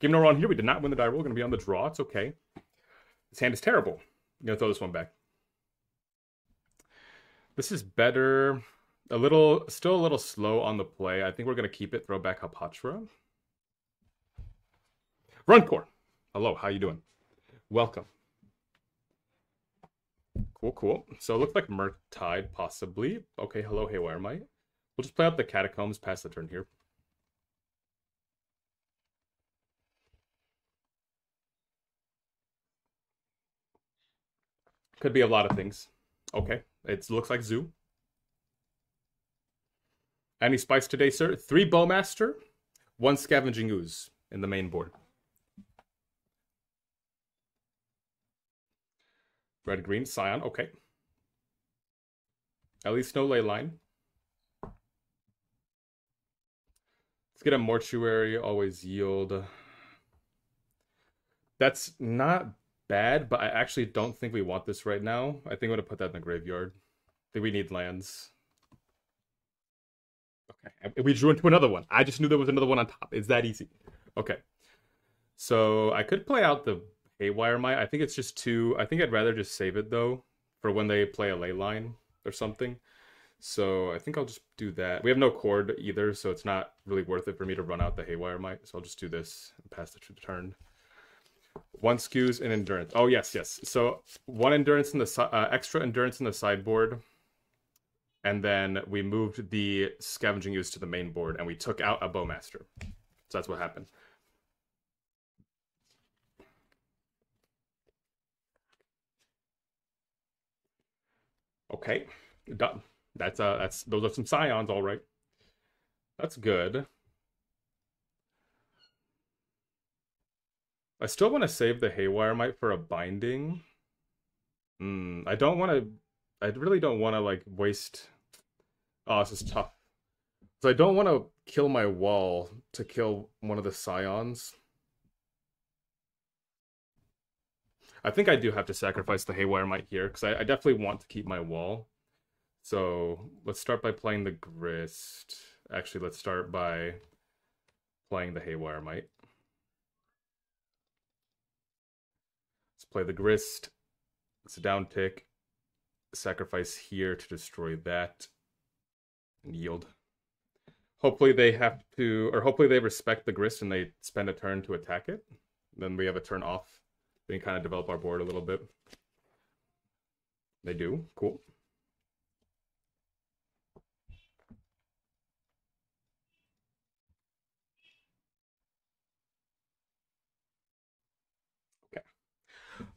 Game no run here. We did not win the die roll. We're going to be on the draw. It's okay. This hand is terrible. I'm going to throw this one back. This is better. A little, still a little slow on the play. I think we're going to keep it. Throw back Hapatra. Runcore. Hello, how you doing? Welcome. Cool, cool. So it looks like Murktide, possibly. Okay, hello, Haywire Mite. We'll just play up the Catacombs, pass the turn here. Could be a lot of things. Okay, it looks like Zoo. Any spice today, sir? Three Bowmaster, one Scavenging Ooze in the main board. Red green, Scion, okay. At least no ley line. Let's get a mortuary, always yield. That's not bad, but I actually don't think we want this right now. I think I'm gonna put that in the graveyard. I think we need lands. Okay, we drew into another one. I just knew there was another one on top. It's that easy. Okay. So I could play out the Haywire Mite. I think it's just too. I think I'd rather just save it though for when they play a ley line or something. So I think I'll just do that. We have no cord either, so it's not really worth it for me to run out the Haywire Mite. So I'll just do this and pass the turn. One skews and endurance. Oh yes, yes. So one endurance in the uh, extra endurance in the sideboard, and then we moved the scavenging ooze to the main board, and we took out a bowmaster. So that's what happened. Okay, done. That's uh, that's those are some scions, all right. That's good. I still want to save the Haywire Mite for a binding. Hmm, I don't want to. I really don't want to like waste. Oh, this is tough. So I don't want to kill my wall to kill one of the scions. I think I do have to sacrifice the Haywire Mite here, because I, I, definitely want to keep my wall. So let's start by playing the Grist. Actually, let's start by playing the Haywire Mite. Play the Grist. It's a down tick. Sacrifice here to destroy that. And yield. Hopefully they have to, or hopefully they respect the Grist and they spend a turn to attack it. Then we have a turn off we can kind of develop our board a little bit. They do. Cool.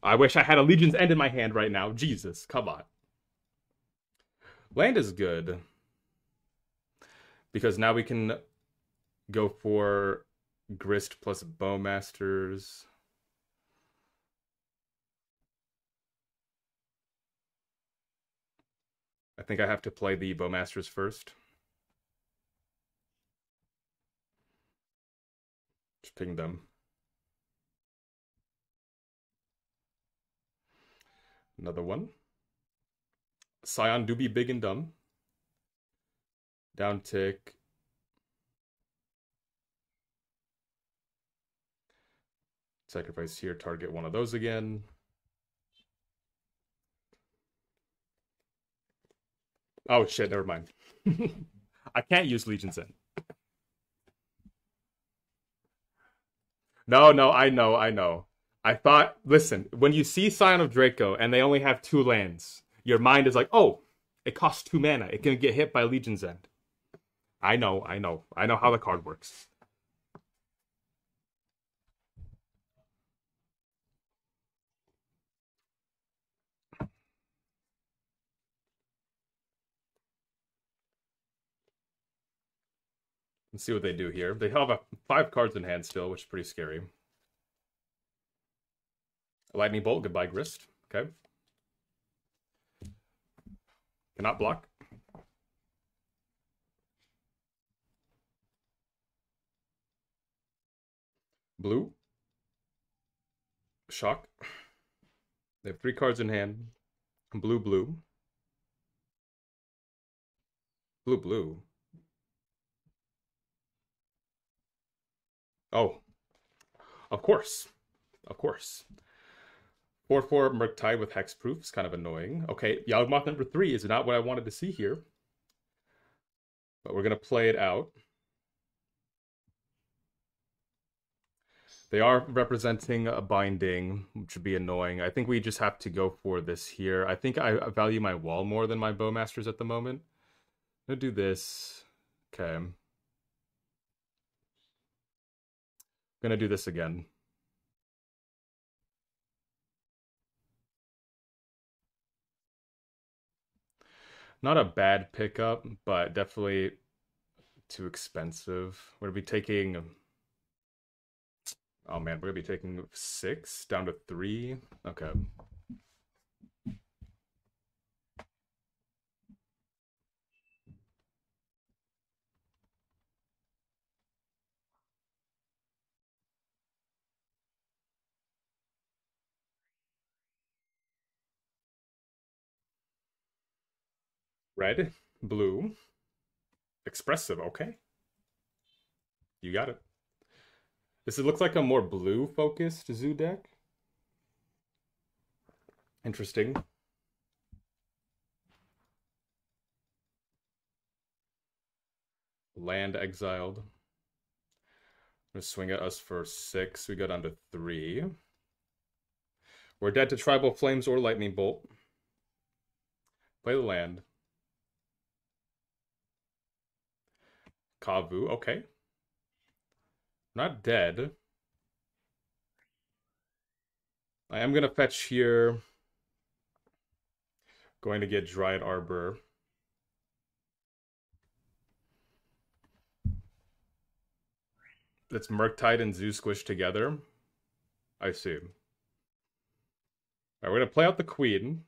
I wish I had a Legion's End in my hand right now. Jesus, come on. Land is good. Because now we can go for Grist plus Bowmasters. I think I have to play the Bowmasters first. Just ping them. Another one. Scion do be big and dumb. Down tick. Sacrifice here, target one of those again. Oh shit, never mind. I can't use Legion's End. No, no, I know, I know. I thought, listen, when you see Scion of Draco and they only have two lands, your mind is like, oh, it costs two mana. It can get hit by Legion's End. I know, I know. I know how the card works. Let's see what they do here. They have a, five cards in hand still, which is pretty scary. Lightning Bolt, goodbye Grist. Okay. Cannot block. Blue. Shock. They have three cards in hand. Blue, blue. Blue, blue. Oh. Of course. Of course. 4-4 Murktide with Hexproof is kind of annoying. Okay, Yawgmoth number 3 is not what I wanted to see here. But we're going to play it out. They are representing a binding, which would be annoying. I think we just have to go for this here. I think I value my wall more than my bowmasters at the moment. I'm going to do this. Okay. I'm going to do this again. Not a bad pickup, but definitely too expensive. We're to be taking Oh man, we're gonna be taking six down to three. Okay. Red, blue, expressive. Okay. You got it. This looks like a more blue focused zoo deck. Interesting. Land exiled. I'm Gonna swing at us for six. We go down to three. We're dead to tribal flames or lightning bolt. Play the land. Kavu, okay. Not dead. I am going to fetch here. Going to get Dryad Arbor. It's Murktide and Zoo Squish together. I see. Alright, we're going to play out the Queen.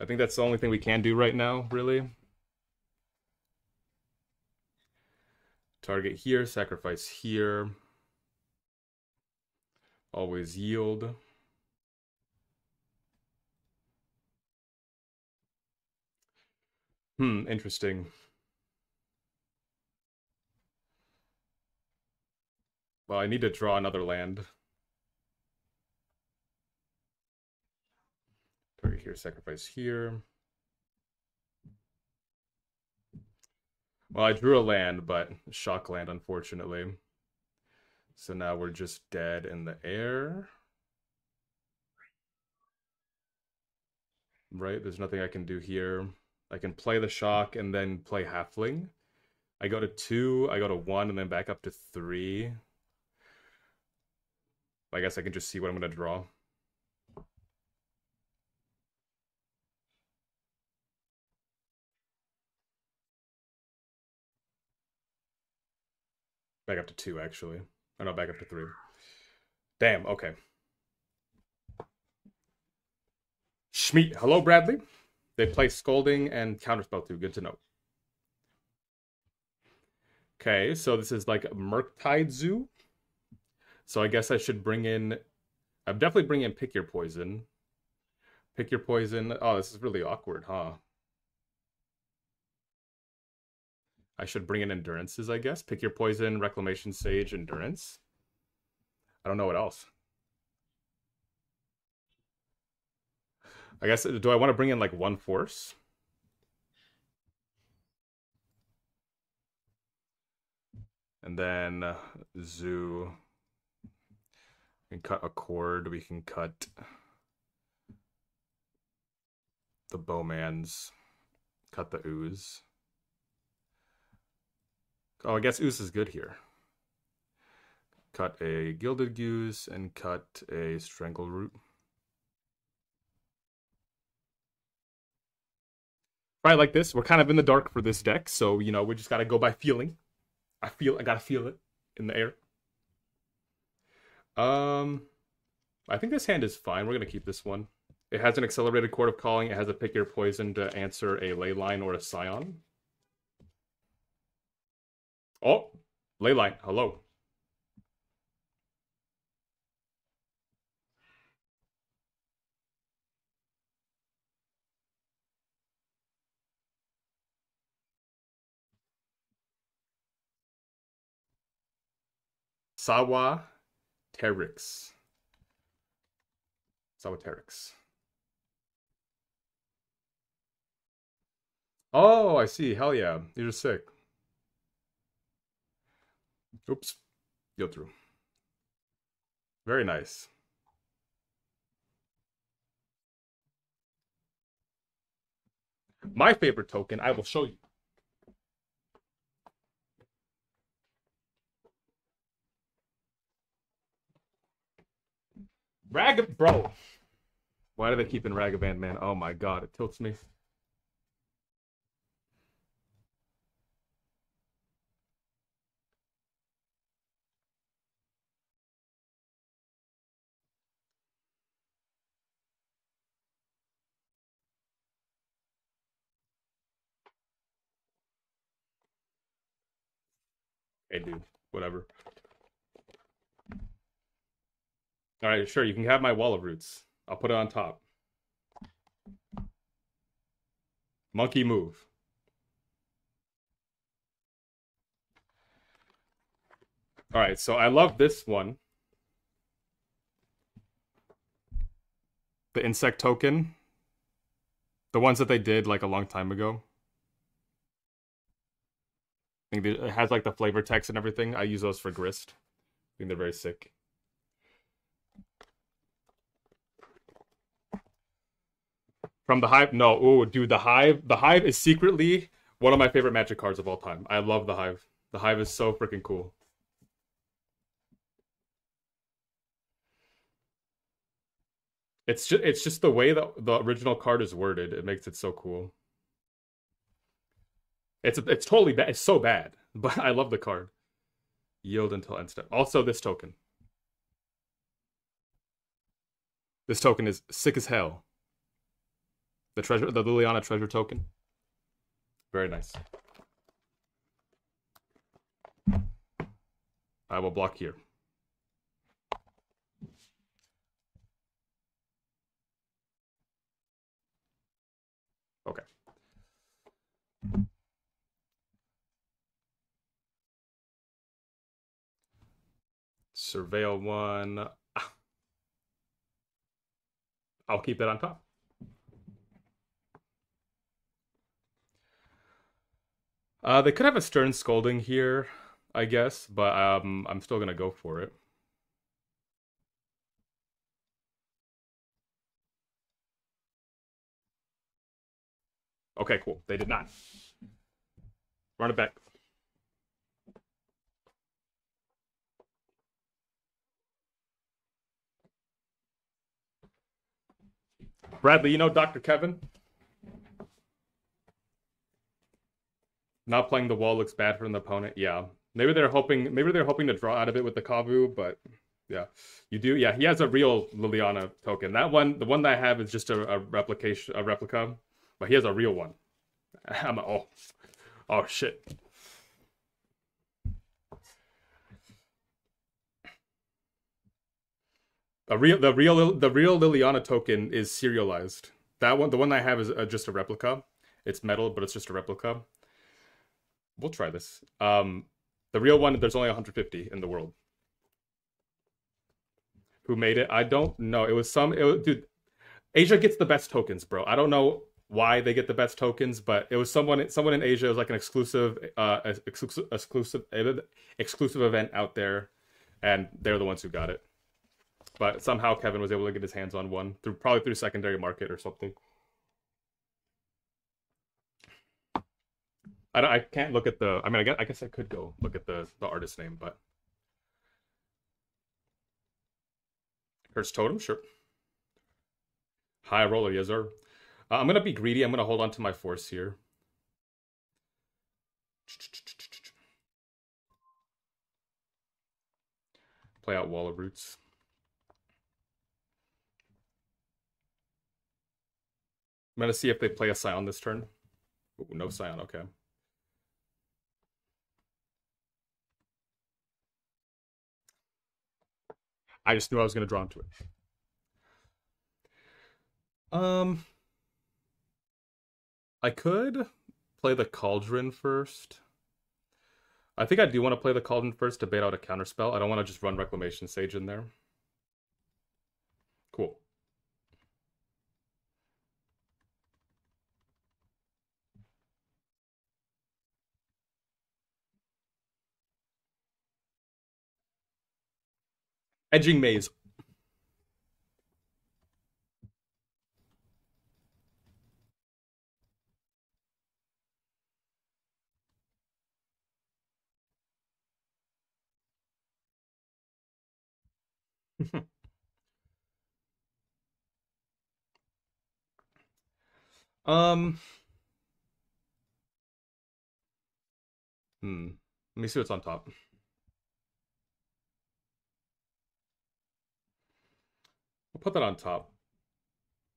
I think that's the only thing we can do right now, really. Target here, sacrifice here. Always yield. Hmm, interesting. Well, I need to draw another land. Target here, sacrifice here. Well, I drew a land, but shock land, unfortunately. So now we're just dead in the air. Right, there's nothing I can do here. I can play the shock and then play halfling. I go to two, I go to one, and then back up to three. I guess I can just see what I'm going to draw. Back up to two, actually. Oh, no, back up to three. Damn, okay. Schmeat. Hello, Bradley. They play Scolding and Counterspell too. Good to know. Okay, so this is like a Murktide Zoo. So I guess I should bring in... I'm definitely bringing in Pick Your Poison. Pick Your Poison. Oh, this is really awkward, huh? I should bring in endurances, I guess. Pick your poison, reclamation, sage, endurance. I don't know what else. I guess, do I want to bring in like one force? And then uh, zoo. We can cut a cord. We can cut the bowmans. Cut the ooze. Oh, I guess Ooze is good here. Cut a Gilded Goose and cut a Strangleroot. Right, like this. We're kind of in the dark for this deck, so, you know, we just got to go by feeling. I feel, I got to feel it in the air. Um, I think this hand is fine. We're to keep this one. It has an accelerated Court of Calling. It has a pick your poison to answer a Leyline or a Scion. Oh, Leyline, hello. Sawa Terix. Sawa Terix. Oh, I see. Hell yeah. You're sick. Oops. Go through. Very nice. My favorite token, I will show you. Rag, bro. Why do they keep in Ragavan, man? Oh my god, it tilts me. Hey, dude. Whatever. All right, sure. You can have my wall of roots. I'll put it on top. Monkey move. All right, so I love this one. The insect token. The ones that they did like a long time ago. I think it has like the flavor text and everything. I use those for grist. I think they're very sick. From the Hive? No. Oh, dude, the Hive. The Hive is secretly one of my favorite Magic cards of all time. I love the Hive. The Hive is so freaking cool. It's just it's just the way that the original card is worded. It makes it so cool. It's it's totally bad. It's so bad, but I love the card. Yield until end step. Also, this token. This token is sick as hell. The treasure, the Liliana treasure token. Very nice. I will block here. Okay. Surveil one. I'll keep that on top. Uh, they could have a stern scolding here, I guess, but um, I'm still gonna go for it. Okay, cool. They did not. Run it back. Bradley, you know Dr. Kevin? Not playing the wall looks bad for an opponent. Yeah. Maybe they're hoping maybe they're hoping to draw out of it with the Kavu, but yeah. You do yeah, he has a real Liliana token. That one the one that I have is just a, a replication a replica, but he has a real one. I'm a, oh oh shit. A real the real the real Liliana token is serialized. That one, the one I have is uh, just a replica. It's metal, but it's just a replica. We'll try this. Um, the real one, there's only 150 in the world. Who made it? I don't know. It was some. It was, dude, Asia gets the best tokens, bro. I don't know why they get the best tokens, but it was someone someone in Asia. It was like an exclusive, uh, exclusive, exclusive, exclusive event out there, and they're the ones who got it. But somehow Kevin was able to get his hands on one through probably through secondary market or something. I, I can't look at the. I mean, I guess, I guess I could go look at the the artist name, but Curse Totem, sure. High roller, yes sir. Uh, I'm gonna be greedy. I'm gonna hold on to my force here. Play out Wall of Roots. I'm gonna see if they play a Scion this turn. Ooh, no Scion, okay. I just knew I was gonna draw into it. Um I could play the Cauldron first. I think I do want to play the Cauldron first to bait out a counterspell. I don't want to just run Reclamation Sage in there. Cool. Hedge Maze. um. Hmm. Let me see what's on top. Put that on top.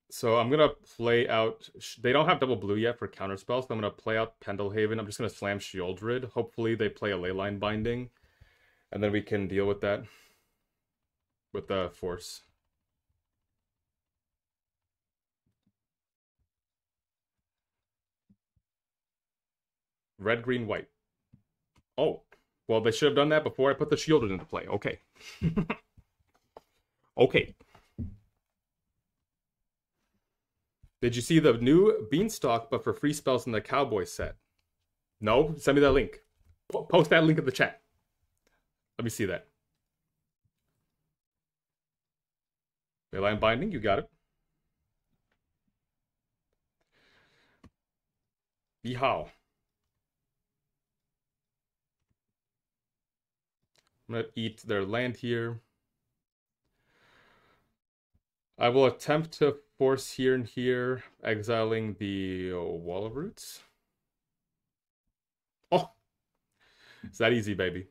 So I'm gonna play out. They don't have double blue yet for counter spells. So I'm gonna play out Pendelhaven. I'm just gonna slam Sheoldred. Hopefully they play a Leyline Binding, and then we can deal with that with the force. Red, green, white. Oh, well, they should have done that before I put the shield into play. Okay. okay. Did you see the new Beanstalk, but for free spells in the Cowboy set? No? Send me that link. Post that link in the chat. Let me see that. Leyline binding, you got it. Bihao. I'm gonna eat their land here. I will attempt to force here and here, exiling the wall of roots. Oh, it's that easy, baby.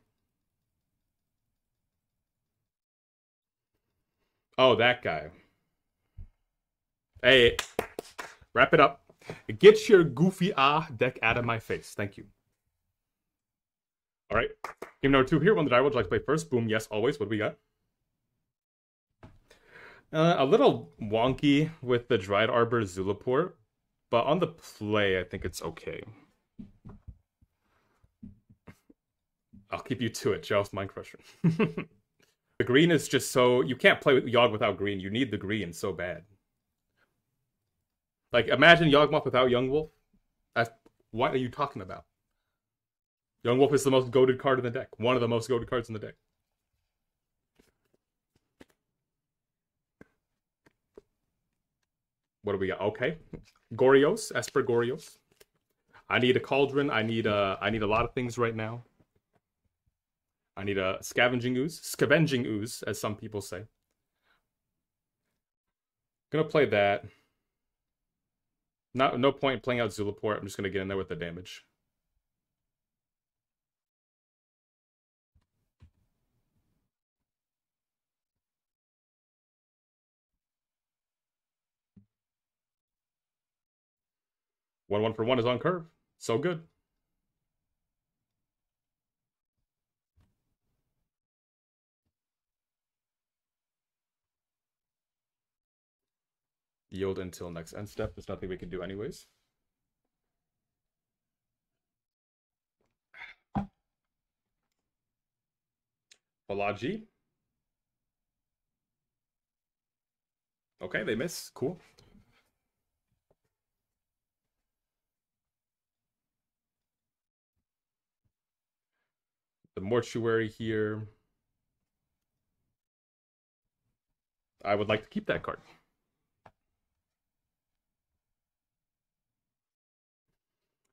Oh, that guy. Hey, wrap it up. Get your goofy ah deck out of my face. Thank you. All right. Game number two here. One that I would like to play first. Boom. Yes, always. What do we got? Uh, a little wonky with the Dryad Arbor Zulaport, but on the play, I think it's okay. I'll keep you to it, Joust Mind Crusher. The green is just so you can't play with Yawg without green. You need the green so bad. Like imagine Yawgmoth without Young Wolf. That's what are you talking about? Young Wolf is the most goaded card in the deck. One of the most goaded cards in the deck. What do we got? Okay. Goryo's, Esper Goryo's. I need a cauldron. I need a I need a lot of things right now. I need a scavenging ooze, scavenging ooze, as some people say. Gonna play that. Not no point playing out Zulaport. I'm just gonna get in there with the damage. One one for one is on curve. So good. yield until next end step. There's nothing we can do anyways. Fallaji. Okay, they miss. Cool. The mortuary here. I would like to keep that card.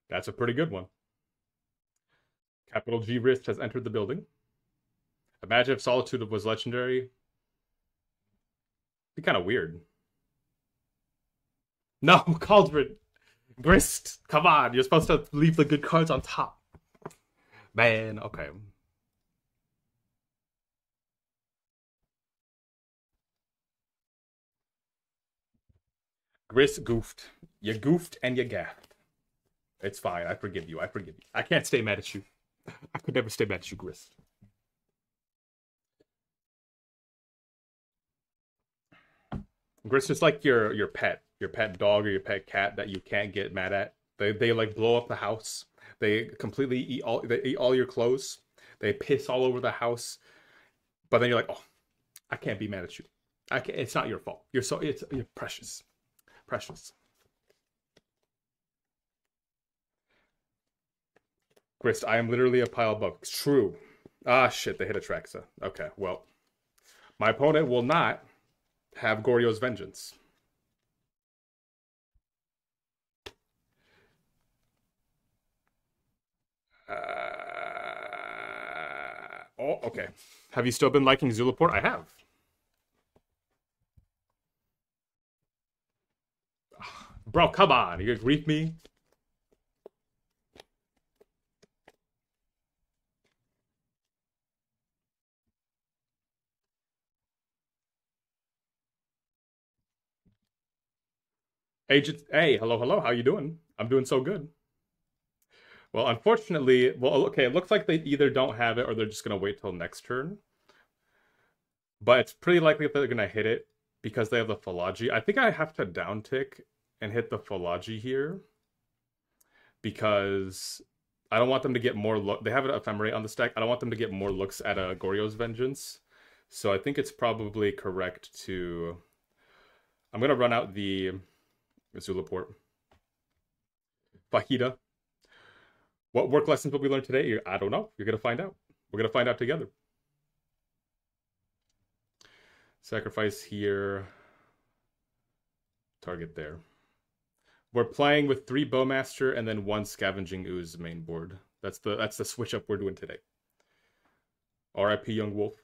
That's a pretty good one. Capital G Grist has entered the building. Imagine if Solitude was legendary. Be kind of weird. No, Cauldron. Grist, come on. You're supposed to leave the good cards on top. Man, okay. Grist goofed. You goofed and you gaffed. It's fine. I forgive you. I forgive you. I can't stay mad at you. I could never stay mad at you, Grist. Grist is like your your pet, your pet dog or your pet cat that you can't get mad at. They they like blow up the house. They completely eat all they eat all your clothes. They piss all over the house. But then you're like, oh, I can't be mad at you. I can't, it's not your fault. You're so it's you're precious, precious. Grist, I am literally a pile above. True. Ah, shit, they hit a Atraxa. Okay, well, my opponent will not have Goryo's Vengeance. Uh, oh, okay. Have you still been liking Zulaport? I have. Bro, come on. You grief me? Agent, hey, hello, hello. How you doing? I'm doing so good. Well, unfortunately, well, okay, it looks like they either don't have it or they're just gonna wait till next turn. But it's pretty likely that they're gonna hit it because they have the Fallaji. I think I have to downtick and hit the Fallaji here because I don't want them to get more look. They have an Ephemerate on the stack. I don't want them to get more looks at a Goryo's Vengeance. So I think it's probably correct to. I'm gonna run out the Zulaport. Fajita. What work lessons will we learn today? I don't know. You're gonna find out. We're gonna find out together. Sacrifice here. Target there. We're playing with three Bowmaster and then one Scavenging Ooze main board. That's the that's the switch up we're doing today. R.I.P. Young Wolf.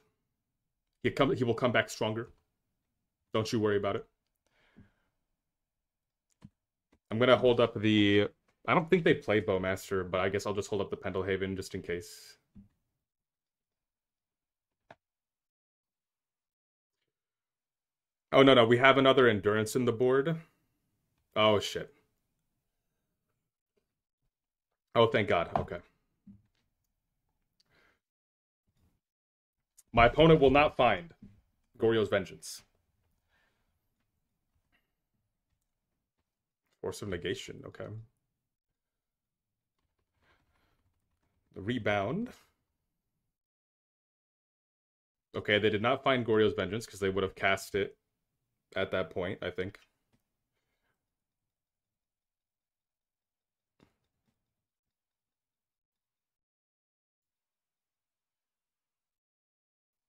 He come he will come back stronger. Don't you worry about it. I'm gonna hold up the. I don't think they play Bowmaster, but I guess I'll just hold up the Pendelhaven just in case. Oh no no, we have another endurance in the board. Oh shit. Oh thank God. Okay. My opponent will not find Goryo's Vengeance. Force of negation, okay. The rebound. Okay, they did not find Goryo's Vengeance because they would have cast it at that point, I think.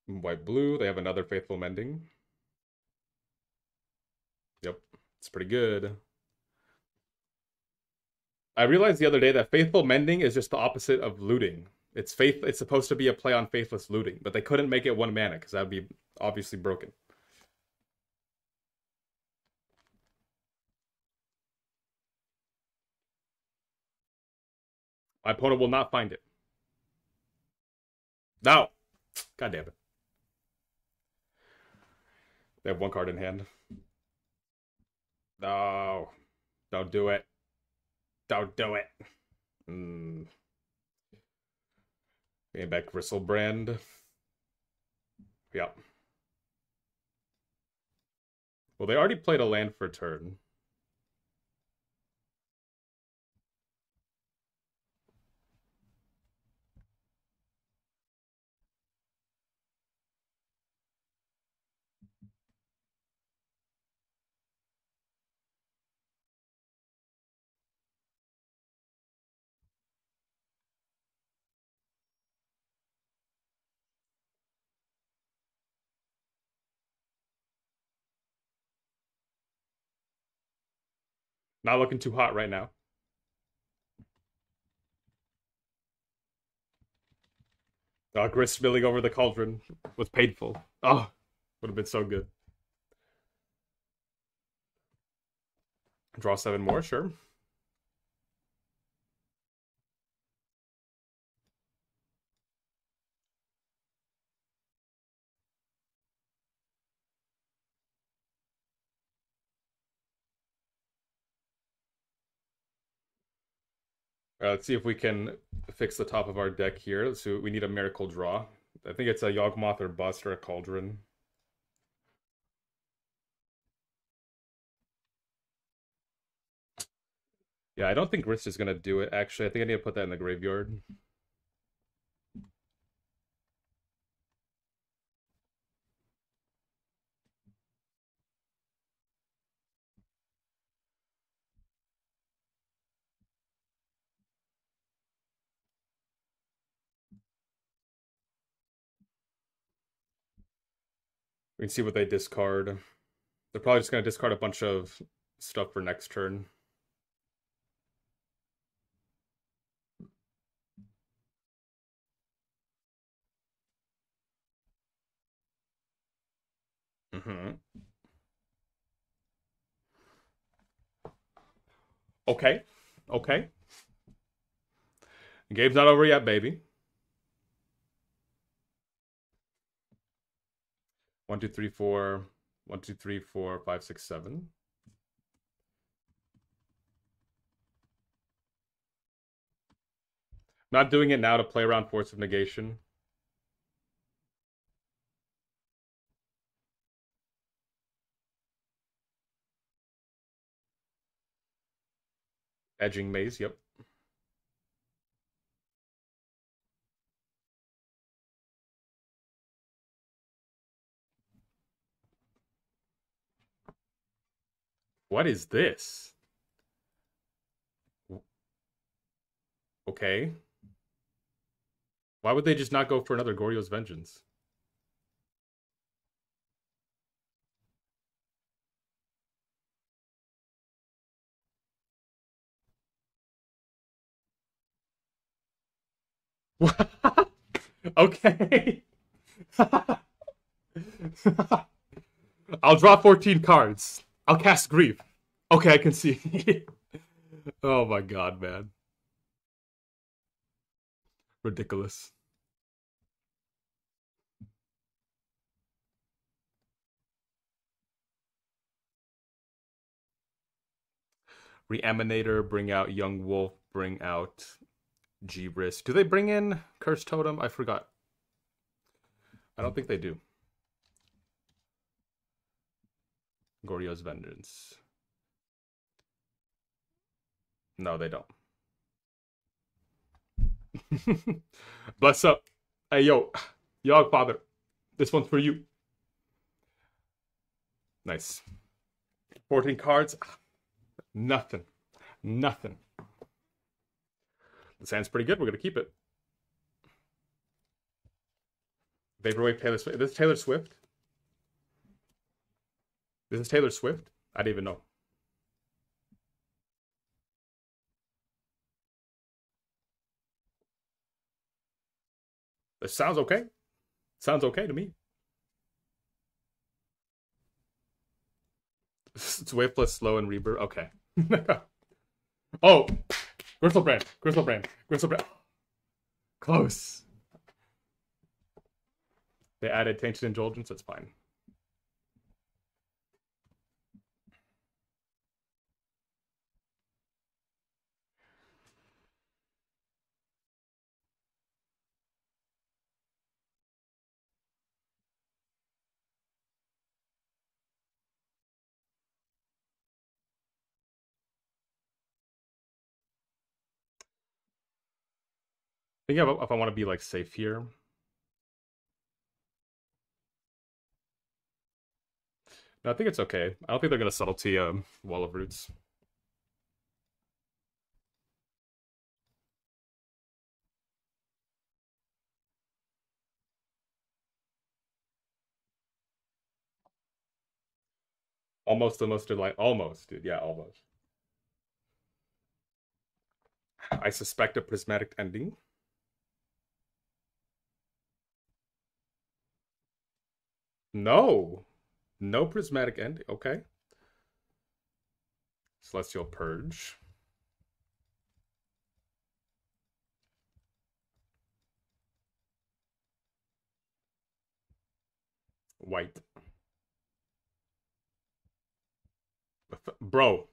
White blue, they have another Faithful Mending. Yep, it's pretty good. I realized the other day that Faithful Mending is just the opposite of looting. It's faith. It's supposed to be a play on faithless looting, but they couldn't make it one mana because that would be obviously broken. My opponent will not find it. No. God damn it. They have one card in hand. No. Don't do it. Don't do it. Mm. Getting back Griselbrand. Yep. Well, they already played a land for turn. Not looking too hot right now. Oh, grist spilling over the cauldron was painful. Oh, would have been so good. Draw seven more, sure. Uh, let's see if we can fix the top of our deck here. So we need a miracle draw. I think it's a Yawgmoth or Bust or a Cauldron. Yeah, I don't think Grist is gonna do it. Actually, I think I need to put that in the graveyard. Can see what they discard. They're probably just gonna discard a bunch of stuff for next turn. Mm-hmm. Okay. Okay. The game's not over yet, baby. One, two, three, four. One, two, three, four, five, six, seven. Not doing it now to play around Force of Negation. Hedge maze, yep. What is this? Okay. Why would they just not go for another Goryo's Vengeance? okay. I'll draw 14 cards. I'll cast Grief. Okay, I can see. oh my god, man. Ridiculous. Reanimator, bring out Young Wolf, bring out G-Risk. Do they bring in Curse Totem? I forgot. I don't think they do. Goryo's Vengeance. No, they don't. Bless up. Hey, yo, Yog Father. This one's for you. Nice. 14 cards. Nothing. Nothing. The sand's pretty good. We're going to keep it. Vaporwave Taylor Swift. This is Taylor Swift. This is Taylor Swift. I didn't even know. This sounds okay. Sounds okay to me. It's wave plus slow, and reverb. Okay. oh, Griselbrand, Gristle Brand, Griselbrand. Close. They added Tainted Indulgence. That's fine. Think if, I want to be like safe here. No, I think it's okay. I don't think they're gonna subtlety um, Wall of Roots. Almost the most like almost, dude. Yeah, almost. I suspect a prismatic ending. No. No prismatic ending. Okay. Celestial Purge. White. Bro.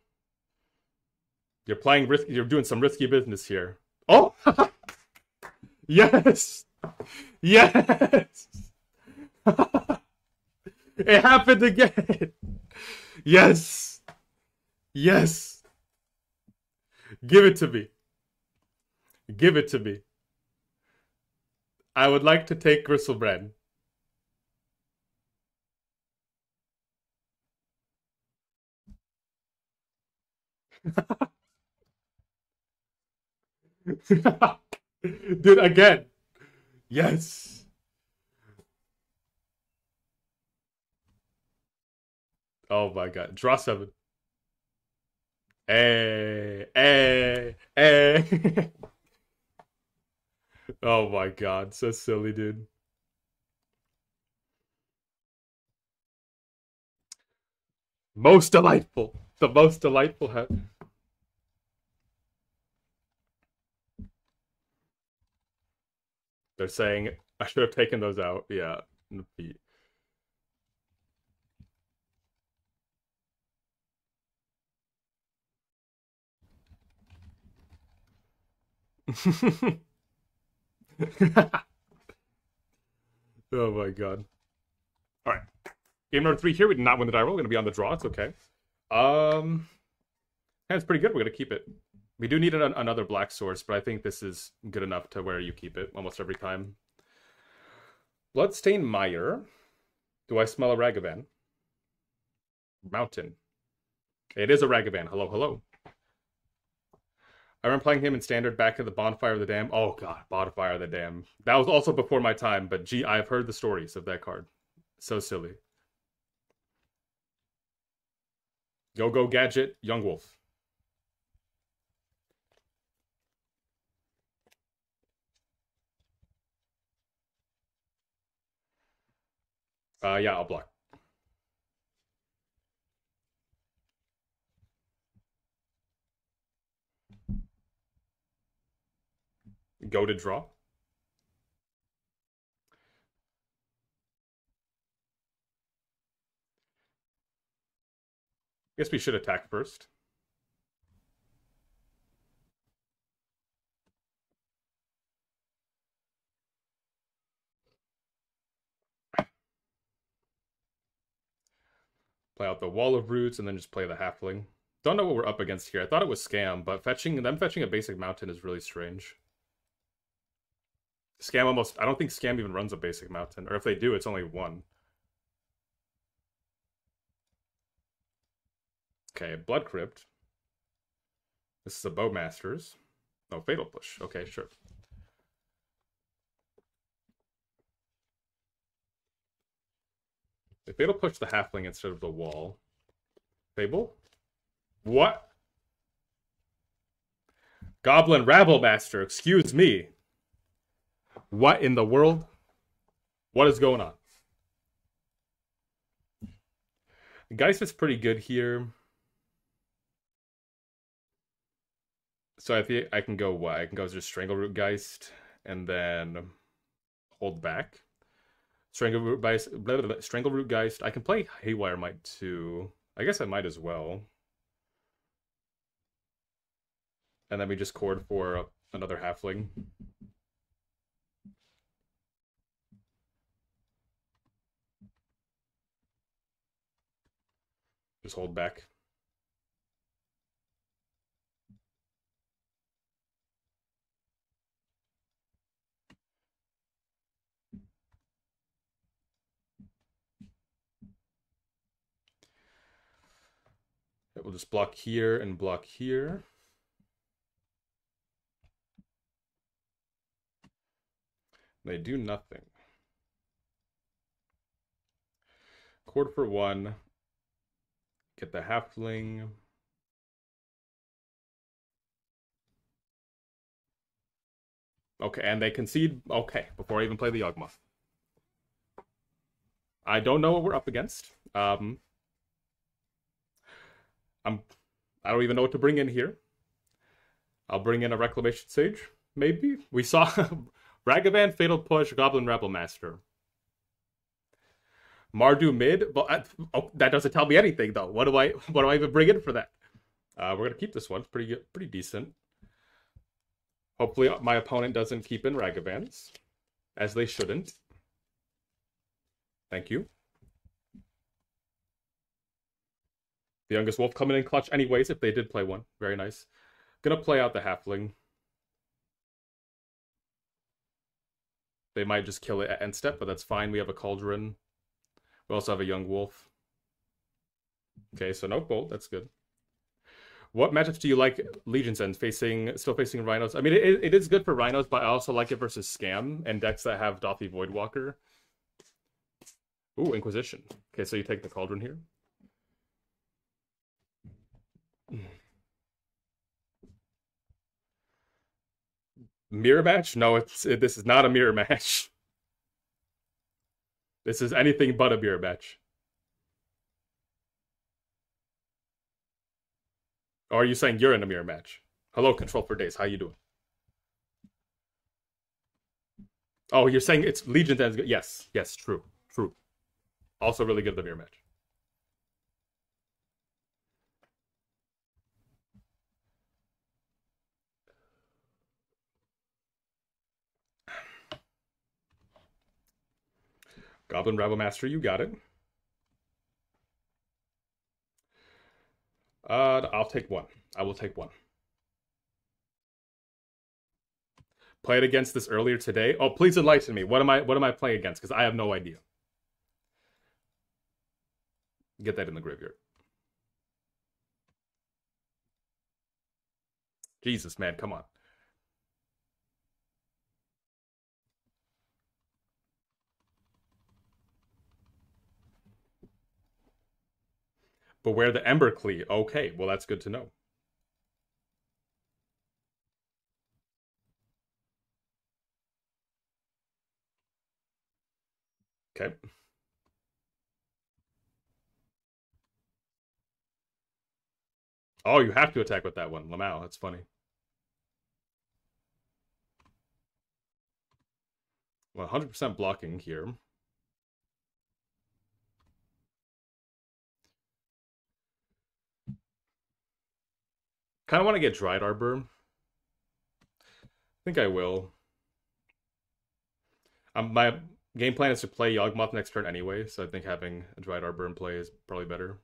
You're playing risky. You're doing some risky business here. Oh! yes! Yes! It happened again. Yes. Yes. Give it to me. Give it to me. I would like to take Griselbrand. Dude, again. Yes. Oh my god. Draw seven. Hey, hey, hey. oh my god. So silly, dude. Most delightful. The most delightful hat. They're saying I should have taken those out. Yeah. oh my god. All right. Game number three here. We did not win the die roll. We're going to be on the draw. It's okay. Um, that's pretty good. We're going to keep it. We do need an, another black source, but I think this is good enough to where you keep it almost every time. Bloodstained Mire. Do I smell a Ragavan? Mountain. It is a Ragavan. Hello, hello. I remember playing him in standard back at the Bonfire of the Damned. Oh god, Bonfire of the Damned. That was also before my time, but gee, I've heard the stories of that card. So silly. Go Go Gadget, Young Wolf. Uh, yeah, I'll block. Go to draw. Guess we should attack first. Play out the Wall of Roots and then just play the Halfling. Don't know what we're up against here. I thought it was Scam, but fetching them fetching a basic mountain is really strange. Scam almost... I don't think Scam even runs a basic mountain. Or if they do, it's only one. Okay, Blood Crypt. This is a Bowmasters. Oh, Fatal Push. Okay, sure. They Fatal Push the Halfling instead of the wall. Fable? What? Goblin Rabble Master, excuse me. What in the world? What is going on? Geist is pretty good here. So I think I can go what? I can go just Strangleroot Geist and then hold back. Strangleroot Geist, blah, blah, blah, Strangleroot Geist. I can play Haywire Mite too. I guess I might as well. And then we just chord for another halfling. Just hold back. It will just block here and block here. They do nothing. Chord for one. Get the halfling. Okay, and they concede. Okay, before I even play the Yawgmoth. I don't know what we're up against. Um, I'm. I don't even know what to bring in here. I'll bring in a Reclamation Sage, maybe. We saw Ragavan, Fatal Push, Goblin Rabble Master. Mardu mid, but uh, oh, that doesn't tell me anything though. What do I what do I even bring in for that? Uh, we're gonna keep this one. Pretty good, pretty decent. Hopefully, my opponent doesn't keep in Ragavans, as they shouldn't. Thank you. The youngest wolf coming in clutch, anyways. If they did play one, very nice. Gonna play out the halfling. They might just kill it at end step, but that's fine. We have a cauldron. We also have a young wolf. Okay, so no bolt. That's good. What matchups do you like Legion's End facing still facing rhinos? I mean, it, it is good for rhinos, but I also like it versus scam and decks that have Dauthi Voidwalker. Ooh, Inquisition. Okay, so you take the cauldron here. Mirror match? No, it's it, this is not a mirror match. This is anything but a mirror match. Or are you saying you're in a mirror match? Hello, Control for Days. How you doing? Oh, you're saying it's Legion then? Yes, yes, true, true. Also really good at the mirror match. Goblin Rabble Master, you got it. Uh, I'll take one. I will take one. Played against this earlier today. Oh, please enlighten me. What am I? What am I playing against? Because I have no idea. Get that in the graveyard. Jesus, man, come on. Beware the Embercleave. Okay, well, that's good to know. Okay. Oh, you have to attack with that one. Lamau, that's funny. One hundred percent blocking here. Kind of want to get Dryad Arbor. I think I will. Um, my game plan is to play Yawgmoth next turn anyway, so I think having a Dryad Arbor in play is probably better.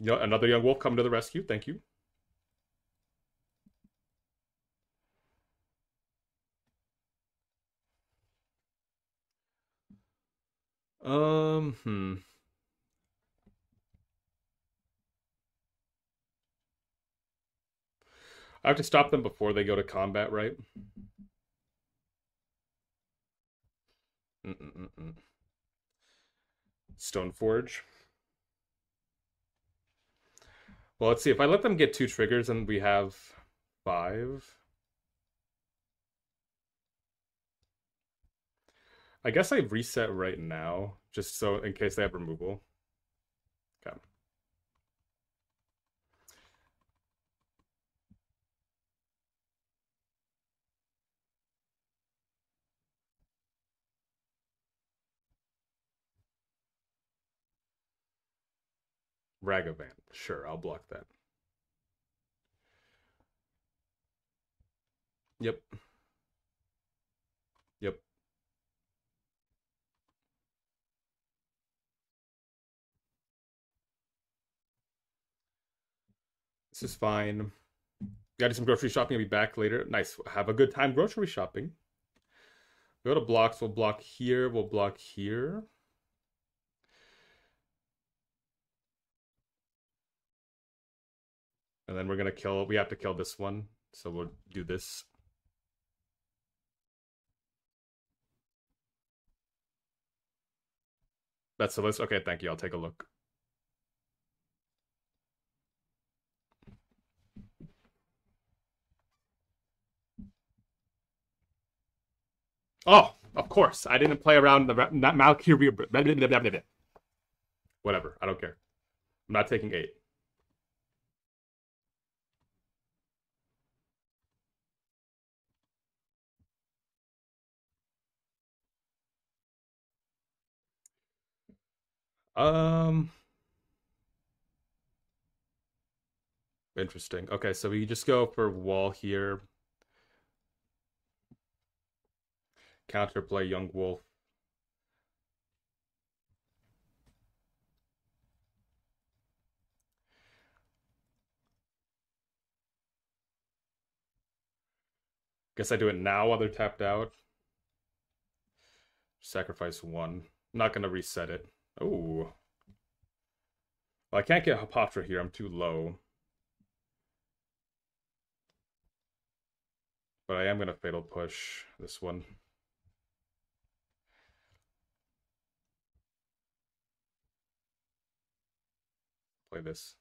You know, another young wolf coming to the rescue. Thank you. Um, hmm. I have to stop them before they go to combat, right? Mm-mm-mm. Stoneforge. Well, let's see. If I let them get two triggers and we have five. I guess I reset right now, just so in case they have removal. Okay. Ragavan. Sure, I'll block that. Yep. Yep. This is fine. Gotta do some grocery shopping. I'll be back later. Nice. Have a good time grocery shopping. Go to blocks. We'll block here. We'll block here. And then we're gonna kill, we have to kill this one. So we'll do this. That's the list. Okay, thank you. I'll take a look. Oh, of course. I didn't play around the Valkyrie. Whatever. I don't care. I'm not taking eight. Um. Interesting. Okay, so we just go for wall here. Counterplay Young Wolf. Guess I do it now while they're tapped out. Sacrifice one. I'm not going to reset it. Oh. Well, I can't get Hapatra here. I'm too low. But I am gonna fatal push this one. Play this.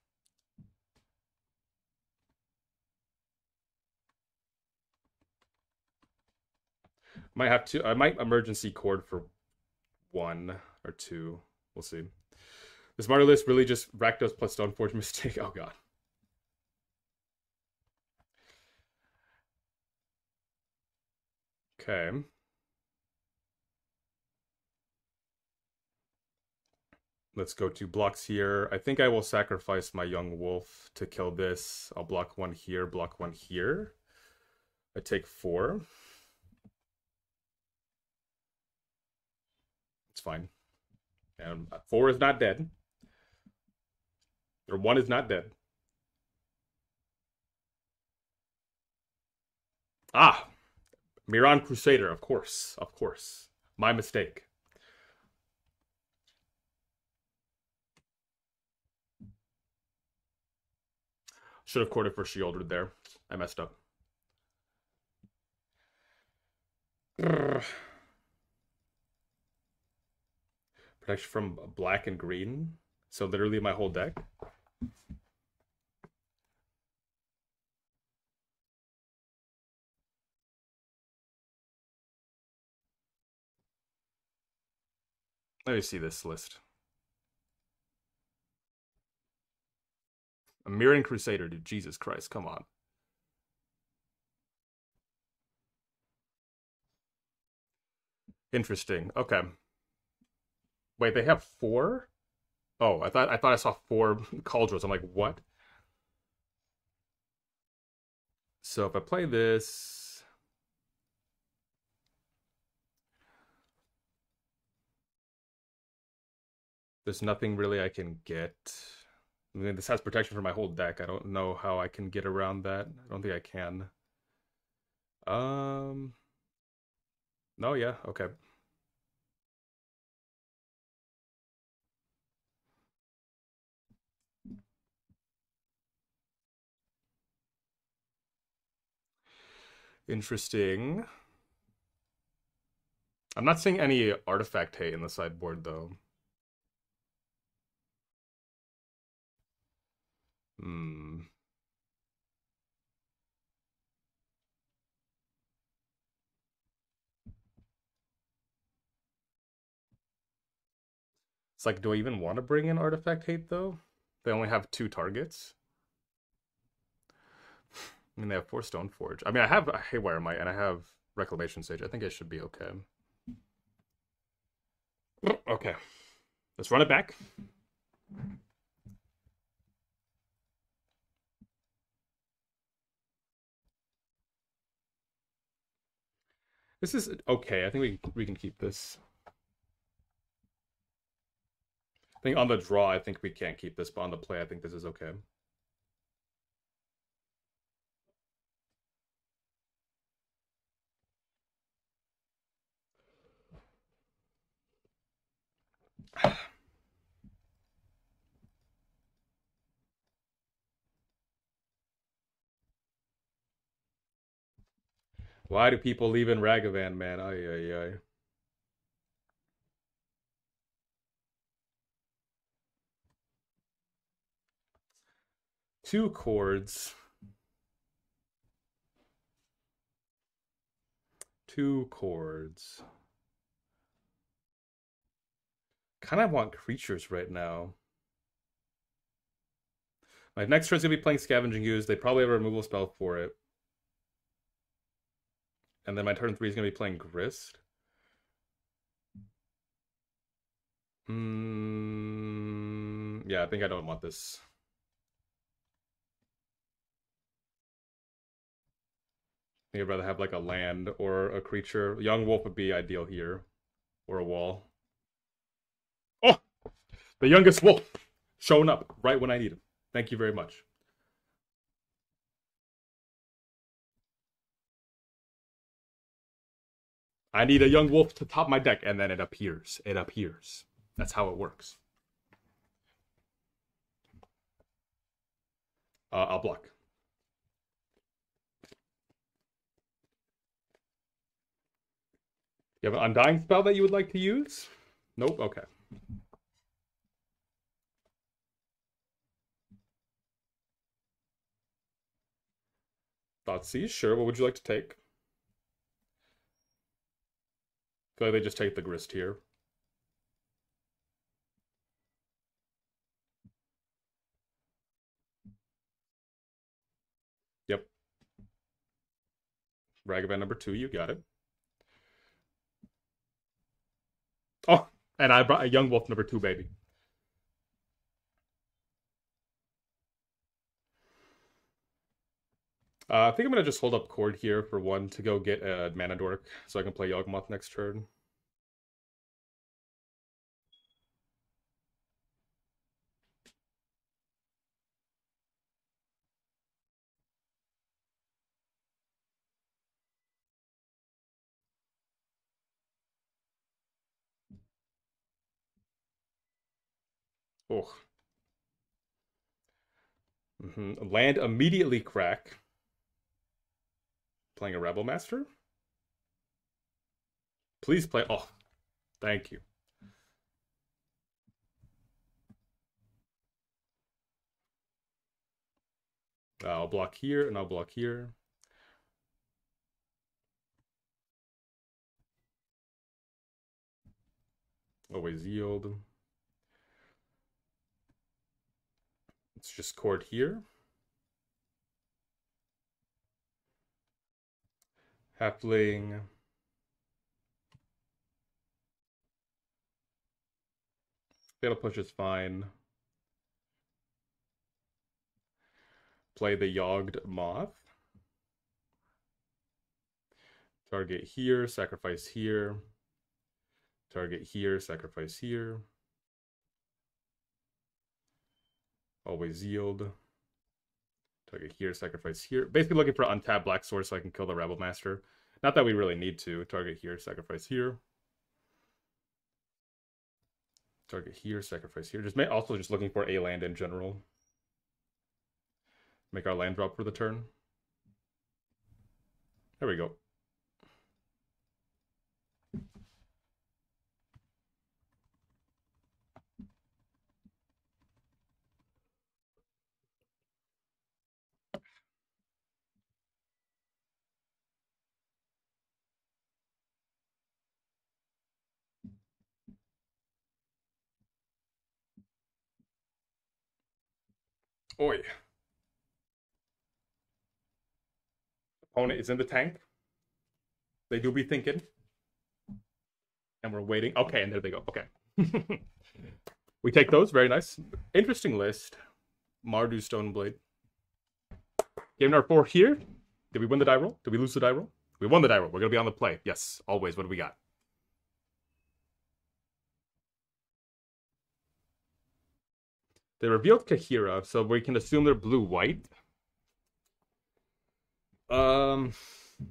Might have to. I might emergency chord for one or two. We'll see. The Mardu list really just Rakdos plus Stoneforge mistake. Oh god. Okay. Let's go to blocks here. I think I will sacrifice my young wolf to kill this. I'll block one here, block one here. I take four. It's fine. And four is not dead. Or one is not dead. Ah, Mirran Crusader, of course, of course. My mistake. Should have chorded for Sheoldred there. I messed up. Protection from black and green. So literally my whole deck. Let me see this list. A Mirran Crusader, dude. Jesus Christ, come on. Interesting. Okay. Wait, they have four? Oh, I thought I thought I saw four cauldrons. I'm like, what? So if I play this, there's nothing really I can get. I mean, this has protection for my whole deck. I don't know how I can get around that. I don't think I can. Um. No, yeah, okay. Interesting. I'm not seeing any artifact hate in the sideboard, though. Hmm. It's like, do I even want to bring in artifact hate, though? They only have two targets. I mean, they have four stone forge. I mean, I have Haywire Mite and I have Reclamation Sage. I think it should be okay. Okay. Let's run it back. This is okay. I think we we can keep this. I think on the draw, I think we can't keep this, but on the play, I think this is okay. Why do people leave in Ragavan, man? Ay, ay, ay. Two chords. Two chords. Kind of want creatures right now. My next turn's gonna be playing Scavenging Ooze. They probably have a removal spell for it. And then my turn three is to be playing Grist. Hmm. Yeah, I think I don't want this. I think I'd rather have like a land or a creature. Young Wolf would be ideal here. Or a wall. The youngest wolf showing up right when I need him. Thank you very much. I need a young wolf to top my deck, and then it appears. It appears. That's how it works. Uh, I'll block. You have an undying spell that you would like to use? Nope. Okay. Thoughtseize, sure. What would you like to take? feel like they just take the grist here. Yep. Ragavan number two, you got it. Oh, and I brought a young wolf number two, baby. Uh, I think I'm gonna just hold up Chord here for one to go get a mana dork so I can play Yawgmoth next turn. Oh. Mm -hmm. Land immediately crack playing a Rabble Master? Please play. Oh, thank you. I'll block here and I'll block here. Always yield. It's just chord here. Halfling. Fatal push is fine. Play the Yawgmoth. Target here, sacrifice here. Target here, sacrifice here. Always yield. Target here, sacrifice here. Basically looking for untapped black source so I can kill the Rabble Master. Not that we really need to. Target here, sacrifice here. Target here, sacrifice here. Just may also just looking for a land in general. Make our land drop for the turn. There we go. Oi. Opponent is in the tank. They do be thinking. And we're waiting. Okay, and there they go. Okay. we take those. Very nice. Interesting list. Mardu Stoneblade. Game number four here. Did we win the die roll? Did we lose the die roll? We won the die roll. We're going to be on the play. Yes, always. What do we got? They revealed Kaheera, so we can assume they're blue-white. Um,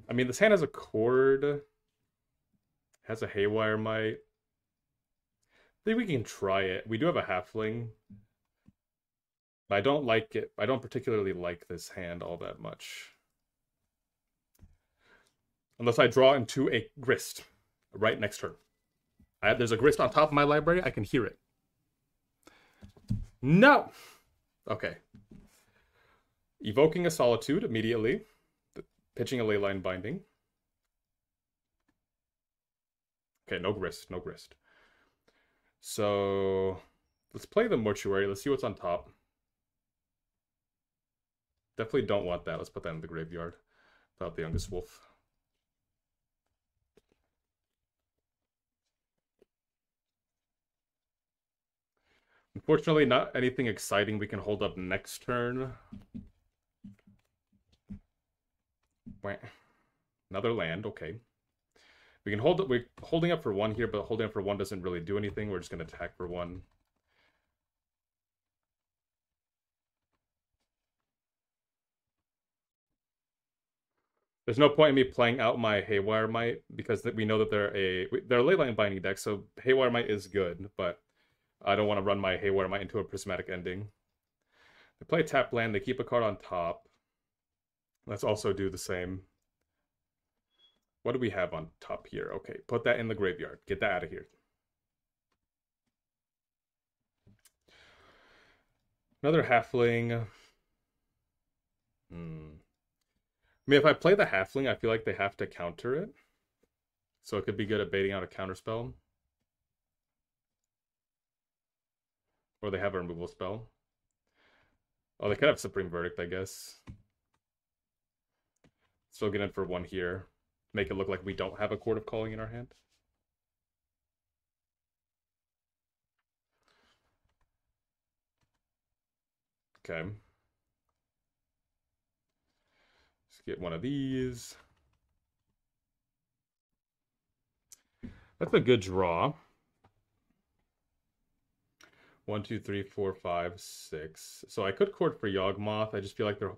I mean, this hand has a chord. has a haywire mite. I think we can try it. We do have a halfling, I don't like it. I don't particularly like this hand all that much. Unless I draw into a grist right next turn. I, there's a grist on top of my library. I can hear it. No. Okay. Evoking a solitude immediately. Pitching a leyline binding. Okay, no grist, no grist. So let's play the mortuary. Let's see what's on top. Definitely don't want that. Let's put that in the graveyard. Without the youngest wolf. Unfortunately, not anything exciting we can hold up next turn. Another land, okay. We can hold it. We're holding up for one here, but holding up for one doesn't really do anything. We're just going to attack for one. there's no point in me playing out my Haywire Mite because we know that they're a they're a leyline binding deck, so Haywire Mite is good, but I don't want to run my Haywire Mite into a prismatic ending. They play tap land, they keep a card on top. Let's also do the same. What do we have on top here? Okay, put that in the graveyard. Get that out of here. Another halfling. Hmm. I mean, if I play the halfling, I feel like they have to counter it. So it could be good at baiting out a counterspell. Or they have a removal spell. Oh, they could have Supreme Verdict, I guess. Still get in for one here. Make it look like we don't have a Chord of Calling in our hand. Okay. Let's get one of these. That's a good draw. One, two, three, four, five, six. So I could chord for Yawgmoth. I just feel like they're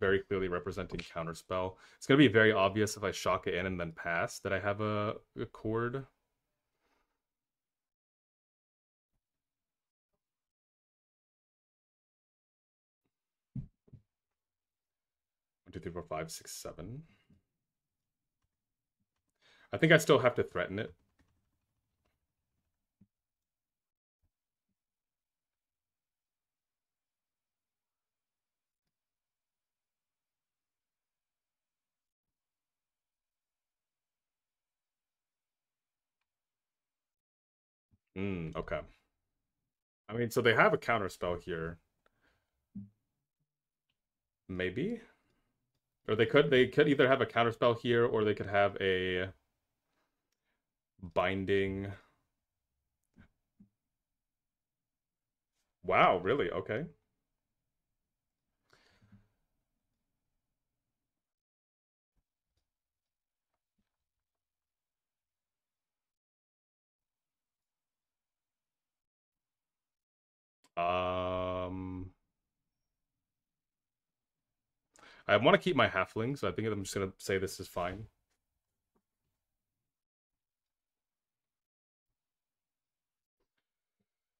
very clearly representing Counterspell. It's going to be very obvious if I shock it in and then pass that I have a, a chord. One, two, three, four, five, six, seven. I think I still have to threaten it. Mm, okay. I mean, so they have a counter spell here. Maybe? Or they could they could either have a counter spell here or they could have a binding. Wow, really? Okay. Um, I want to keep my halfling, so I think I'm just gonna say this is fine.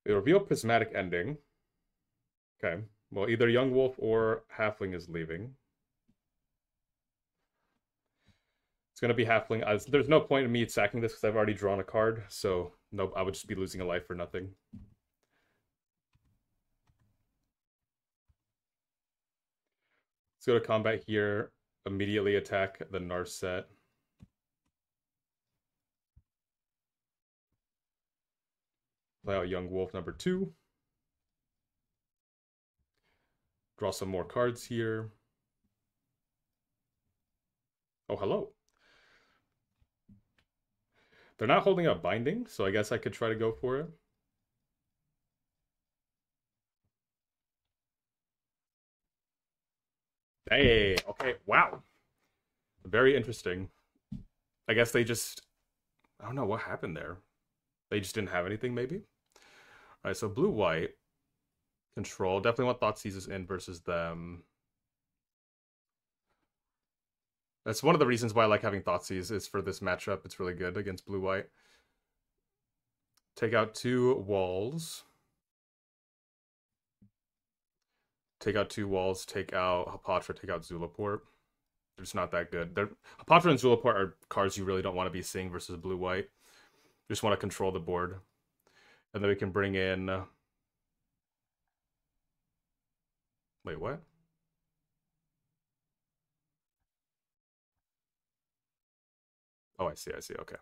They reveal prismatic ending. Okay. Well, either young wolf or halfling is leaving. It's gonna be halfling. I, there's no point in me sacking this because I've already drawn a card, so nope, I would just be losing a life for nothing. Let's go to combat here. Immediately attack the Narset. Play out Young Wolf number two. Draw some more cards here. Oh, hello. They're not holding up binding, so I guess I could try to go for it. Hey, okay, wow. Very interesting. I guess they just I don't know what happened there. They just didn't have anything, maybe? Alright, so blue white. Control. Definitely want Thoughtseizes in versus them. That's one of the reasons why I like having Thoughtseize is for this matchup. It's really good against blue white. Take out two walls. Take out two walls, take out Hapatra, take out Zulaport. They're just not that good. They're, Hapatra and Zulaport are cards you really don't want to be seeing versus blue white. You just want to control the board. And then we can bring in. Wait, what? Oh, I see, I see, okay.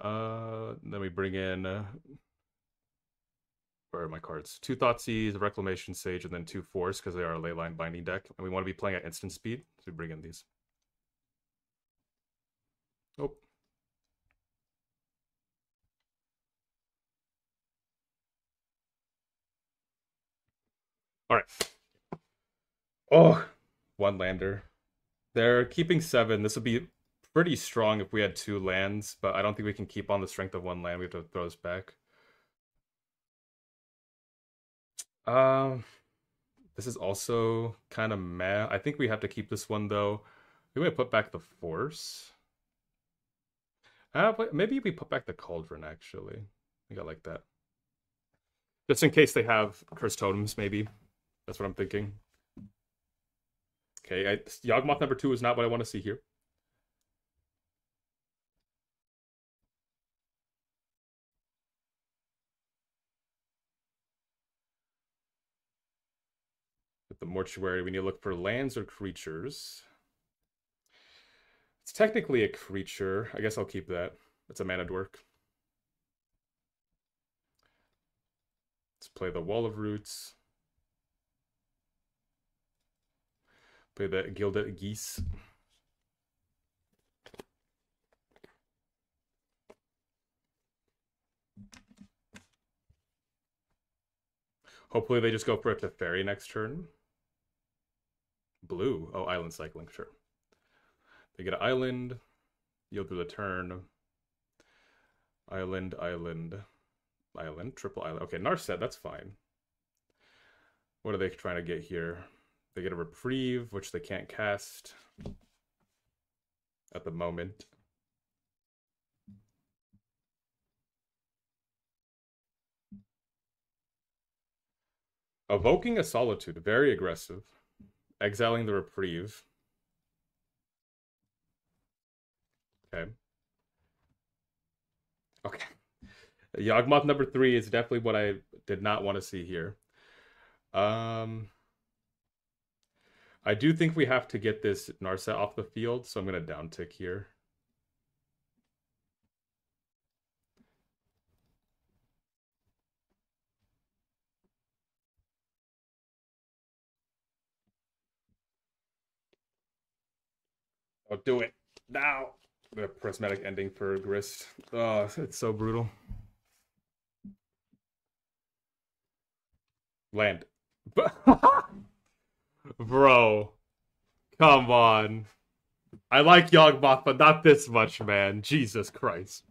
Uh, then we bring in. Uh where are my cards? Two Thoughtseize, Reclamation Sage, and then two Force because they are a Leyline Binding deck. And we want to be playing at instant speed, so we bring in these. Oh. All right. Oh, one lander. They're keeping seven. This would be pretty strong if we had two lands, but I don't think we can keep on the strength of one land. We have to throw this back. Um, This is also kind of meh. I think we have to keep this one though. We might put back the force. Uh, maybe we put back the cauldron actually. I think I like that. Just in case they have cursed totems, maybe. That's what I'm thinking. Okay, I, Yawgmoth number two is not what I want to see here. The mortuary, we need to look for lands or creatures. It's technically a creature. I guess I'll keep that. It's a mana dork. Let's play the Wall of Roots. Play the Gilded Geese. Hopefully they just go for a Teferi next turn. Blue. Oh, island cycling, sure. They get an island. Yield through the turn. Island, island, island, triple island. Okay, Narset, that's fine. What are they trying to get here? They get a reprieve, which they can't cast at the moment. Evoking a Solitude, very aggressive. Exiling the reprieve. Okay. Okay. Yawgmoth number three is definitely what I did not want to see here. Um, I do think we have to get this Narset off the field, so I'm going to down tick here. I'll do it now the prismatic ending for Grist. Oh, it's so brutal. Land. Bro. Come on. I like Yawgmoth, but not this much, man. Jesus Christ.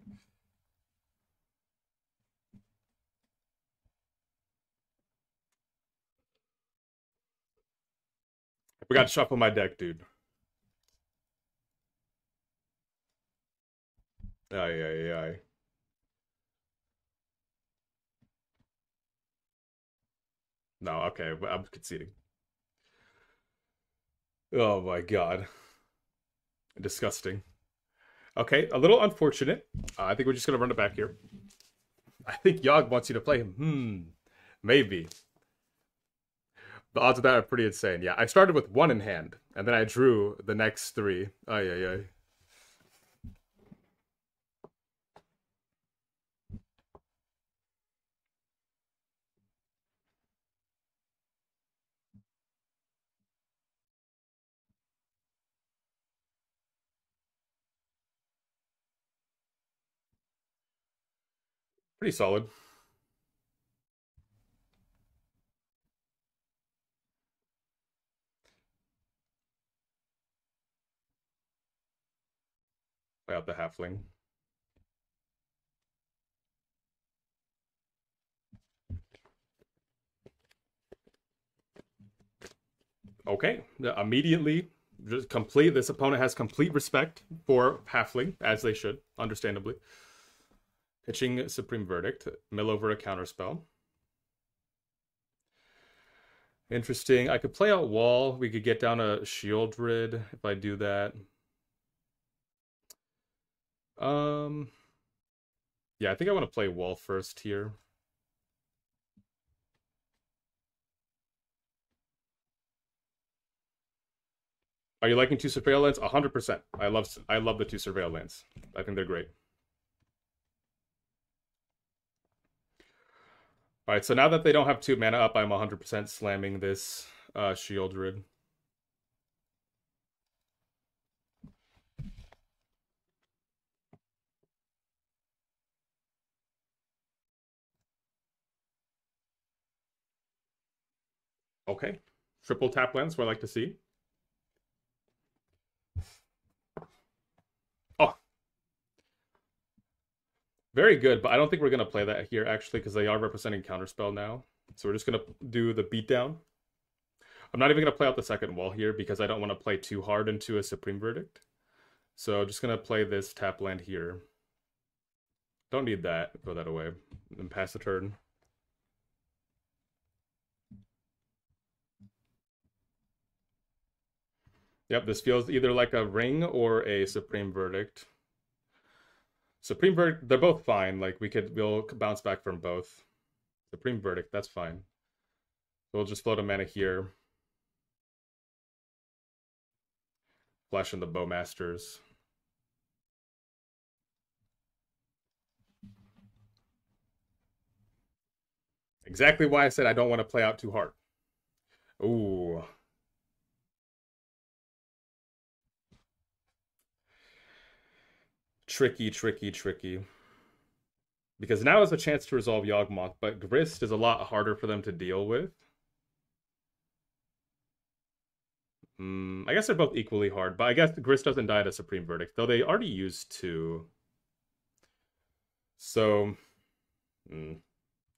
We got to shuffle my deck, dude. Aye, aye, aye. No, okay, I'm conceding. Oh my god. Disgusting. Okay, a little unfortunate. Uh, I think we're just gonna run it back here. I think Yawg wants you to play him. Hmm, maybe. The odds of that are pretty insane. Yeah, I started with one in hand, and then I drew the next three. Ay, ay, ay. Pretty solid. Play out the halfling. Okay, immediately just complete. This opponent has complete respect for halfling, as they should, understandably. Pitching Supreme Verdict. Mill over a counterspell. Interesting. I could play out Wall. We could get down a Sheoldred if I do that. Um, yeah, I think I want to play Wall first here. Are you liking two surveil lands? hundred percent. I love I love the two surveil lands. I think they're great. All right, so now that they don't have two mana up, I'm 100% slamming this uh, Sheoldred. Okay, triple tap lands, what I like to see. Very good, but I don't think we're going to play that here, actually, because they are representing Counterspell now. So we're just going to do the beatdown. I'm not even going to play out the second wall here because I don't want to play too hard into a Supreme Verdict. So I'm just going to play this tap land here. Don't need that. Throw that away. And pass the turn. Yep, this feels either like a ring or a Supreme Verdict. Supreme Verdict, they're both fine. Like, we could, we'll bounce back from both. Supreme Verdict, that's fine. We'll just float a mana here. Flash in the Bowmasters. Exactly why I said I don't want to play out too hard. Ooh. Tricky, tricky, tricky. Because now is a chance to resolve Yawgmoth, but Grist is a lot harder for them to deal with. Mm, I guess they're both equally hard, but I guess Grist doesn't die at a Supreme Verdict, though they already used two. So, mm, let's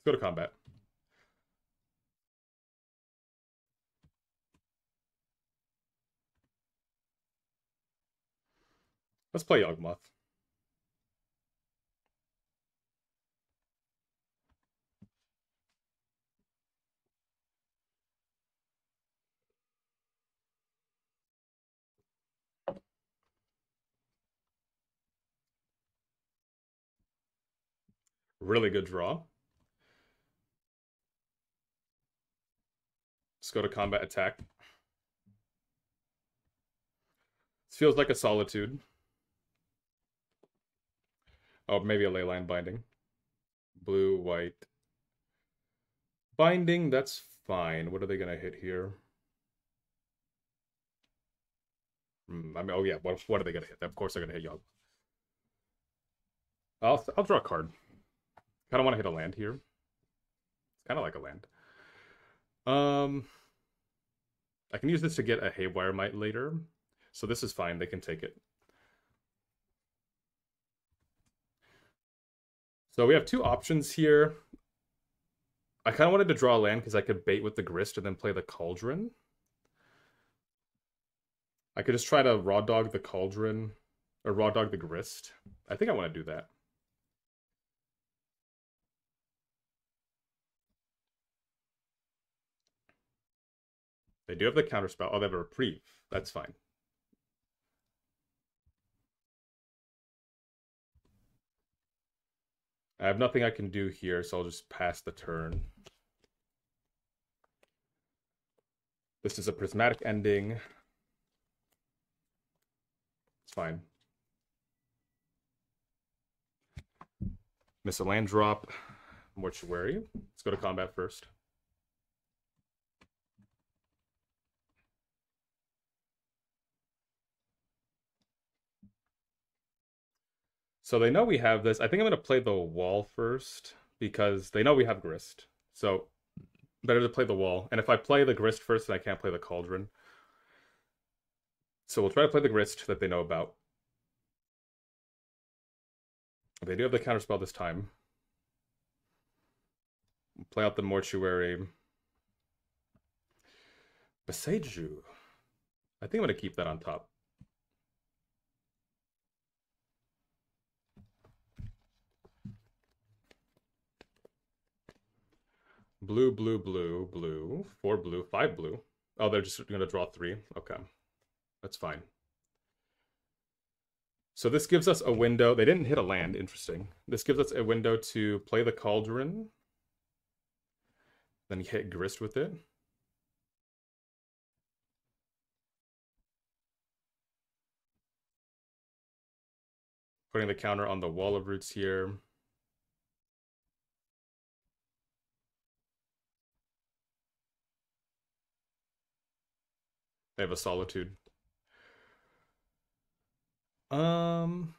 go to combat. Let's play Yawgmoth. Really good draw. Let's go to combat attack. This feels like a solitude. Oh, maybe a leyline binding. Blue, white. Binding, that's fine. What are they going to hit here? Hmm, I mean, oh yeah, what, what are they going to hit? Of course they're going to hit Yawg. I'll, I'll draw a card. Kind of want to hit a land here. It's kind of like a land. Um, I can use this to get a Haywire Mite later. So this is fine. They can take it. So we have two options here. I kind of wanted to draw a land because I could bait with the Grist and then play the Cauldron. I could just try to Raw Dog the Cauldron, or Raw Dog the Grist. I think I want to do that. They do have the counterspell. Oh, they have a reprieve. That's fine. I have nothing I can do here, so I'll just pass the turn. This is a prismatic ending. It's fine. Miss a land drop. Mortuary. Let's go to combat first. So they know we have this. I think I'm going to play the wall first because they know we have Grist. So better to play the wall. And if I play the Grist first, then I can't play the Cauldron. So we'll try to play the Grist that they know about. They do have the counterspell this time. Play out the Mortuary. Boseiju. I think I'm going to keep that on top. Blue, blue, blue, blue. Four blue, five blue. Oh, they're just going to draw three. Okay. That's fine. So this gives us a window. They didn't hit a land. Interesting. This gives us a window to play the Cauldron. Then hit Grist with it. Putting the counter on the Wall of Roots here. They have a solitude. Um,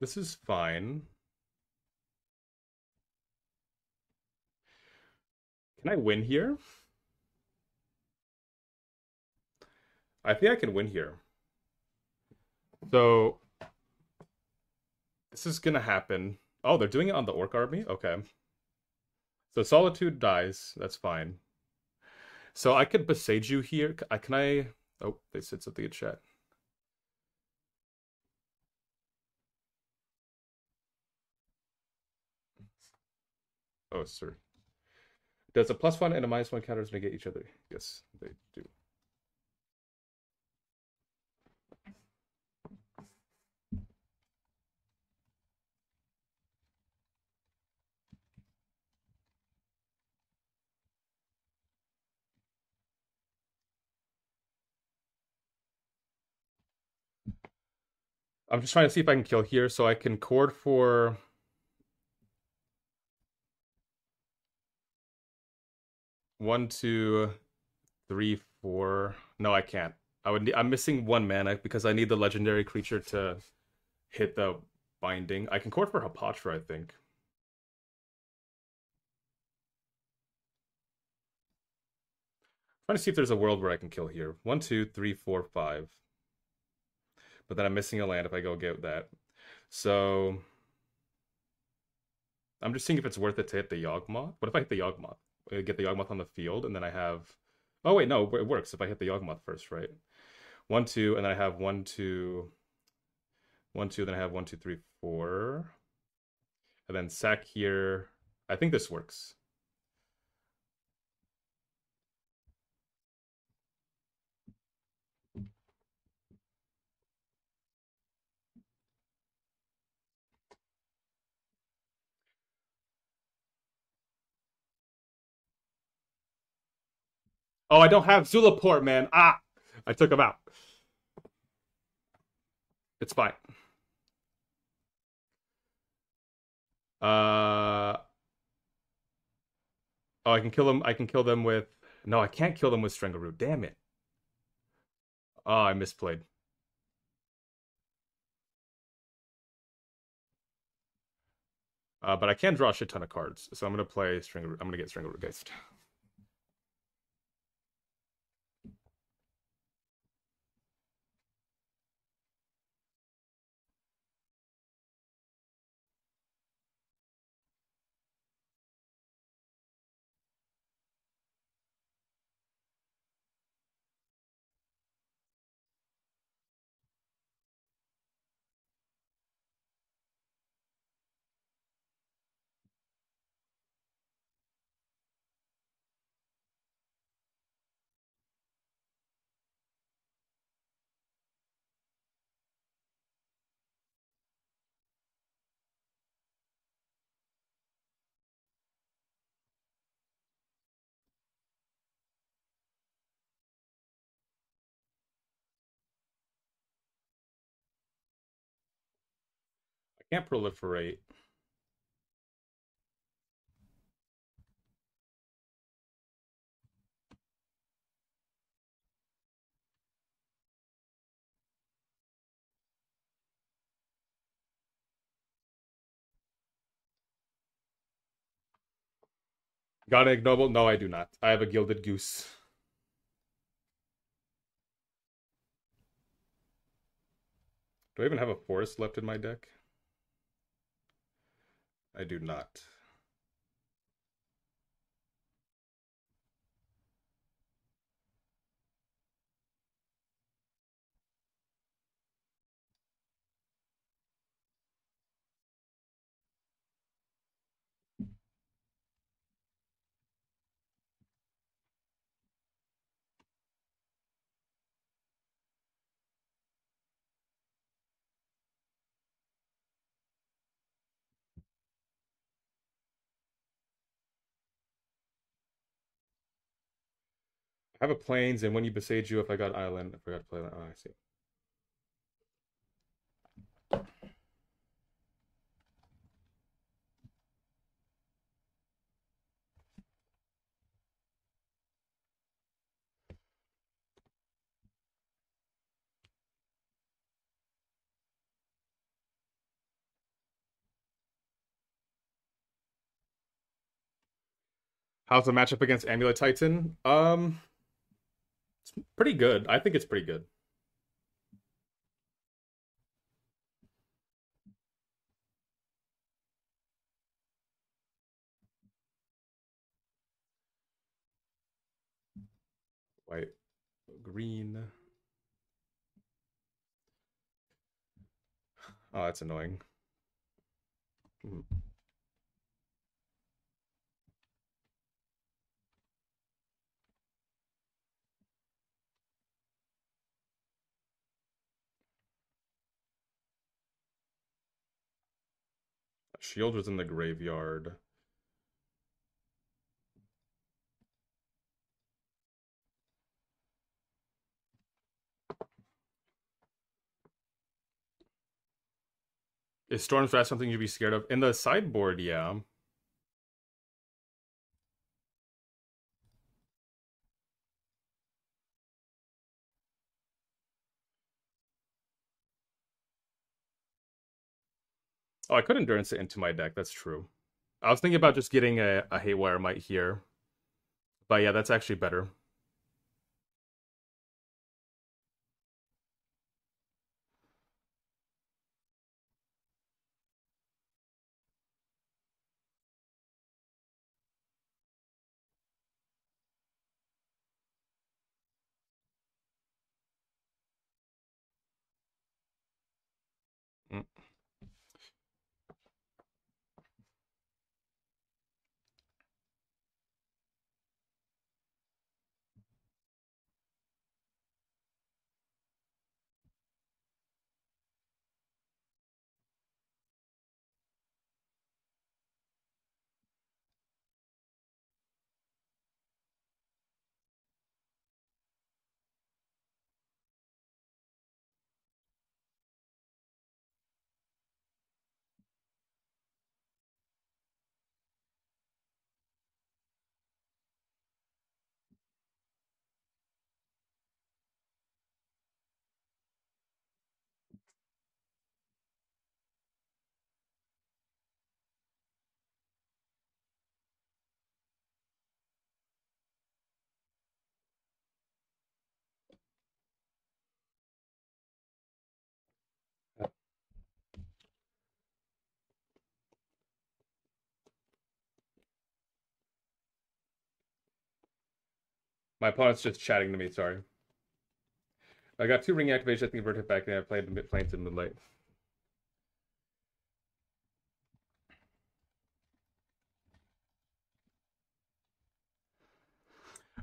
this is fine. Can I win here? I think I can win here. So this is gonna happen. Oh, they're doing it on the orc army? Okay. So Solitude dies. That's fine. So I could Boseiju here. I uh, can I? Oh, they said something in chat. Oh, sorry. Does a plus one and a minus one counters negate each other? Yes, they do. I'm just trying to see if I can kill here, so I can chord for one, two, three, four. No, I can't. I would. I'm missing one mana because I need the legendary creature to hit the binding. I can chord for Hapatra, I think. trying to see if there's a world where I can kill here. One, two, three, four, five. But then I'm missing a land if I go get that. So I'm just seeing if it's worth it to hit the Yawgmoth. What if I hit the Yawgmoth? I get the Yawgmoth on the field, and then I have. Oh wait, no, it works if I hit the Yawgmoth first, right? One, two, and then I have one, two, one, two. Then I have one, two, three, four, and then sack here. I think this works. Oh, I don't have Zulaport, man. Ah, I took him out. It's fine. Uh. Oh, I can kill them. I can kill them with. No, I can't kill them with Strangleroot. Damn it. Oh, I misplayed. Uh, but I can draw a shit ton of cards, so I'm gonna play Strangleroot. I'm gonna get Strangleroot Geist. Can't proliferate. Got an ignoble? No, I do not. I have a gilded goose. Do I even have a forest left in my deck? I do not. Have a plains, and when you Boseiju, if I got island, I forgot to play. Oh, I see. How's the matchup against Amulet Titan? Um, it's pretty good. I think it's pretty good. white, green. Oh, that's annoying. Hmm. Shield was in the graveyard. Is Storm's Wrath something you'd be scared of? In the sideboard, yeah. Oh, I could endurance it into my deck. That's true. I was thinking about just getting a, a Haywire Mite here. But yeah, that's actually better. My opponent's just chatting to me, sorry. I got two ring activations, I think Vert back, and I played the Plains in Moonlight.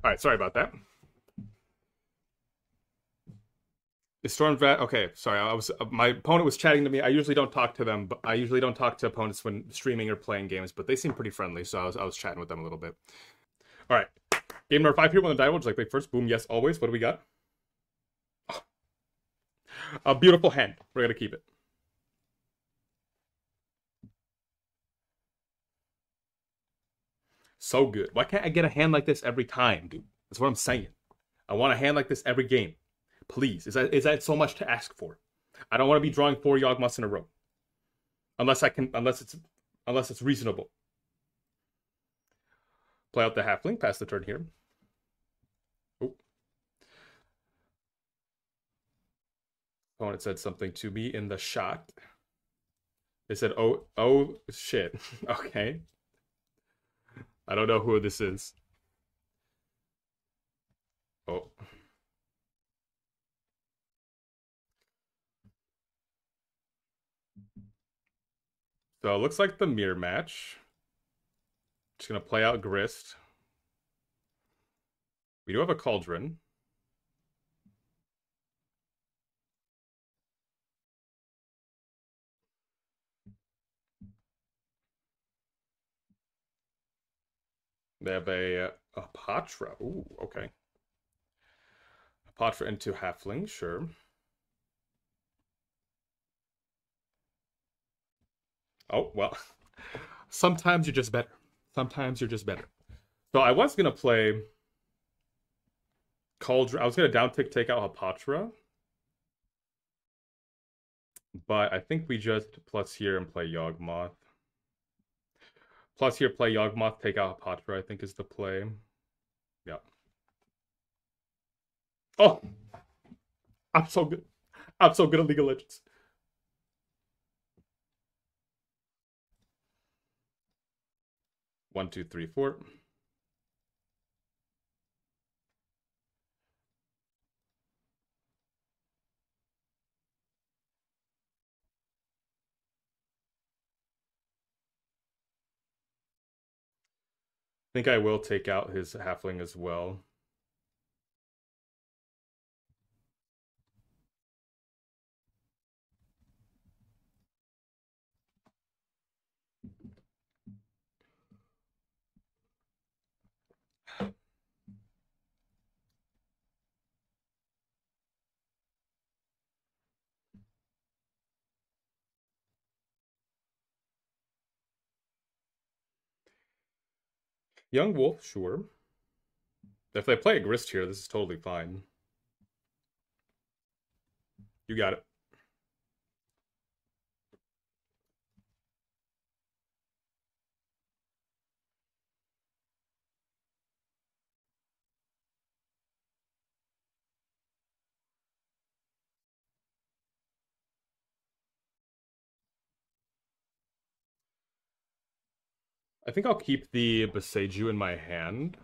Alright, sorry about that. Is Storm Vat okay? Sorry, I was uh, my opponent was chatting to me. I usually don't talk to them, but I usually don't talk to opponents when streaming or playing games. But they seem pretty friendly, so I was I was chatting with them a little bit. All right, game number five here. When the die just like play first. Boom. Yes, always. What do we got? Oh. A beautiful hand. We're gonna keep it. So good. Why can't I get a hand like this every time, dude? That's what I'm saying. I want a hand like this every game. Please. Is that is that so much to ask for? I don't want to be drawing four Yawgmoths in a row. Unless I can unless it's unless it's reasonable. Play out the halfling, pass the turn here. Opponent said something to me in the shot. They said, oh, oh, shit. okay. I don't know who this is. Oh. So it looks like the mirror match. Just gonna play out Grist. We do have a Cauldron. They have a, uh, a Patra. Ooh, okay. Hapatra into Halfling, sure. Oh, well. Sometimes you're just better. Sometimes you're just better. So I was gonna play Cauldron. I was gonna down tick take out Hapatra. But I think we just plus here and play Yawgmoth. Plus here, play Yawgmoth, take out Hapatra, I think is the play. Yeah. Oh! I'm so good. I'm so good at League of Legends. One, two, three, four. Think I will take out his halfling as well. Young Wolf, sure. If they play a Grist here, this is totally fine. You got it. I think I'll keep the Boseiju in my hand.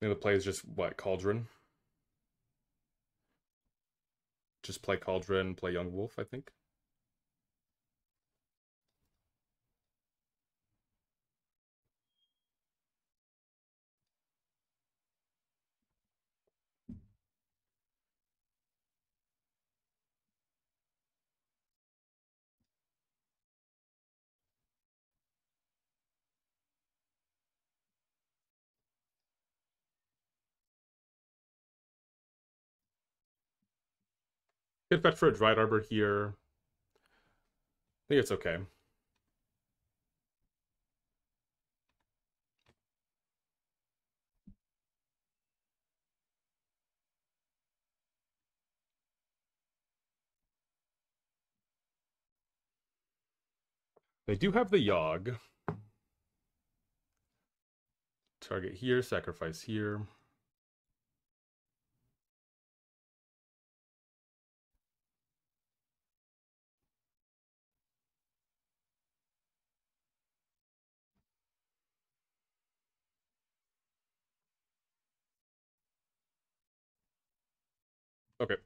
The play is just, what, Cauldron? Just play Cauldron, play Young Wolf, I think. Good bet for a Dryad Arbor here. I think it's okay. They do have the Yawg. Target here, sacrifice here. Okay.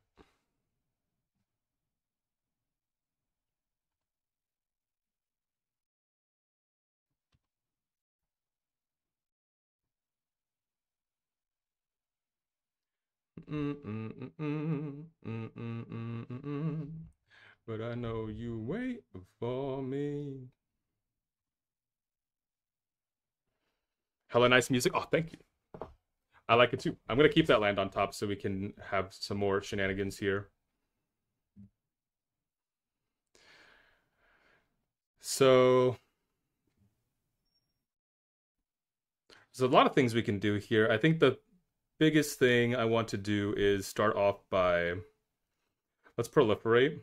but I know you wait for me. Hella nice music. Oh, thank you. I like it too. I'm gonna keep that land on top so we can have some more shenanigans here. So there's a lot of things we can do here. I think the biggest thing I want to do is start off by let's proliferate.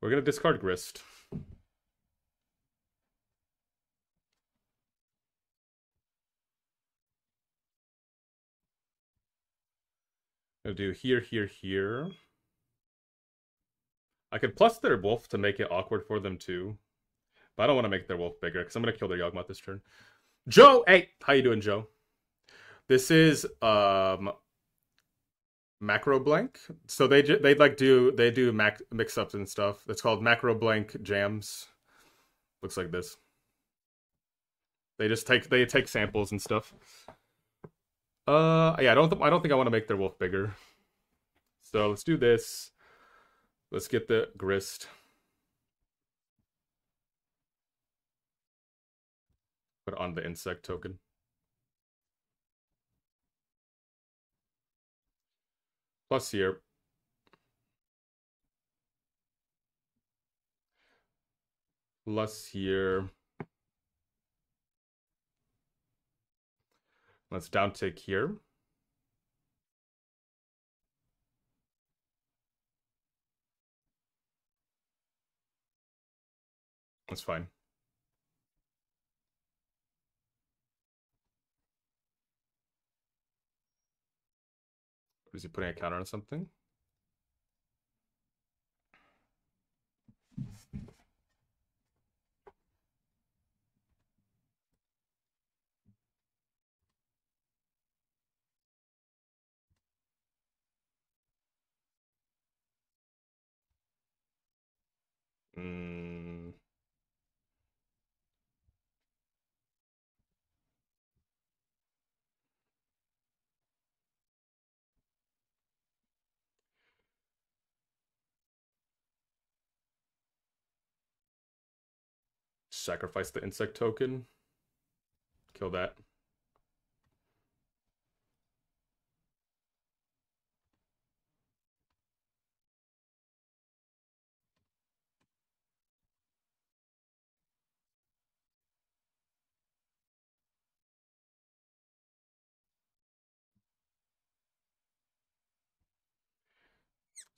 We're gonna discard Grist. Do here, here, here. I could plus their wolf to make it awkward for them too. But I don't want to make their wolf bigger because I'm to kill their Yawgmoth this turn. Joe! Hey! How you doing, Joe? This is um macro blank. So they they like do they do mac mix ups and stuff. It's called macro blank jams. Looks like this. They just take they take samples and stuff. Uh, yeah, I don't, I don't think I want to make their wolf bigger. So let's do this. Let's get the grist. Put on the insect token. Plus here. Plus here. Let's downtick here. That's fine. Is he putting a counter on something? Mm. Sacrifice the insect token. Kill that.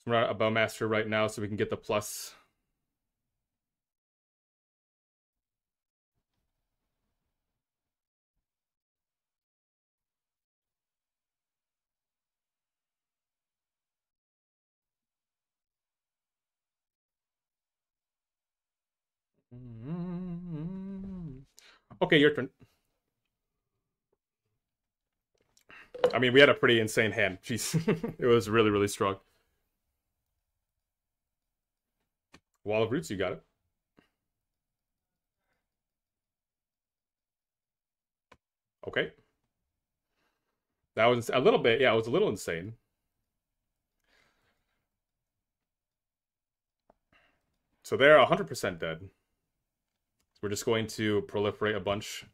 We're not a bowmaster right now, so we can get the plus. Mm-hmm. Okay, your turn. I mean, we had a pretty insane hand. Jeez, it was really, really strong. Wall of Roots, you got it. Okay. That was a little bit, yeah, it was a little insane. So they're 100% dead. We're just going to proliferate a bunch.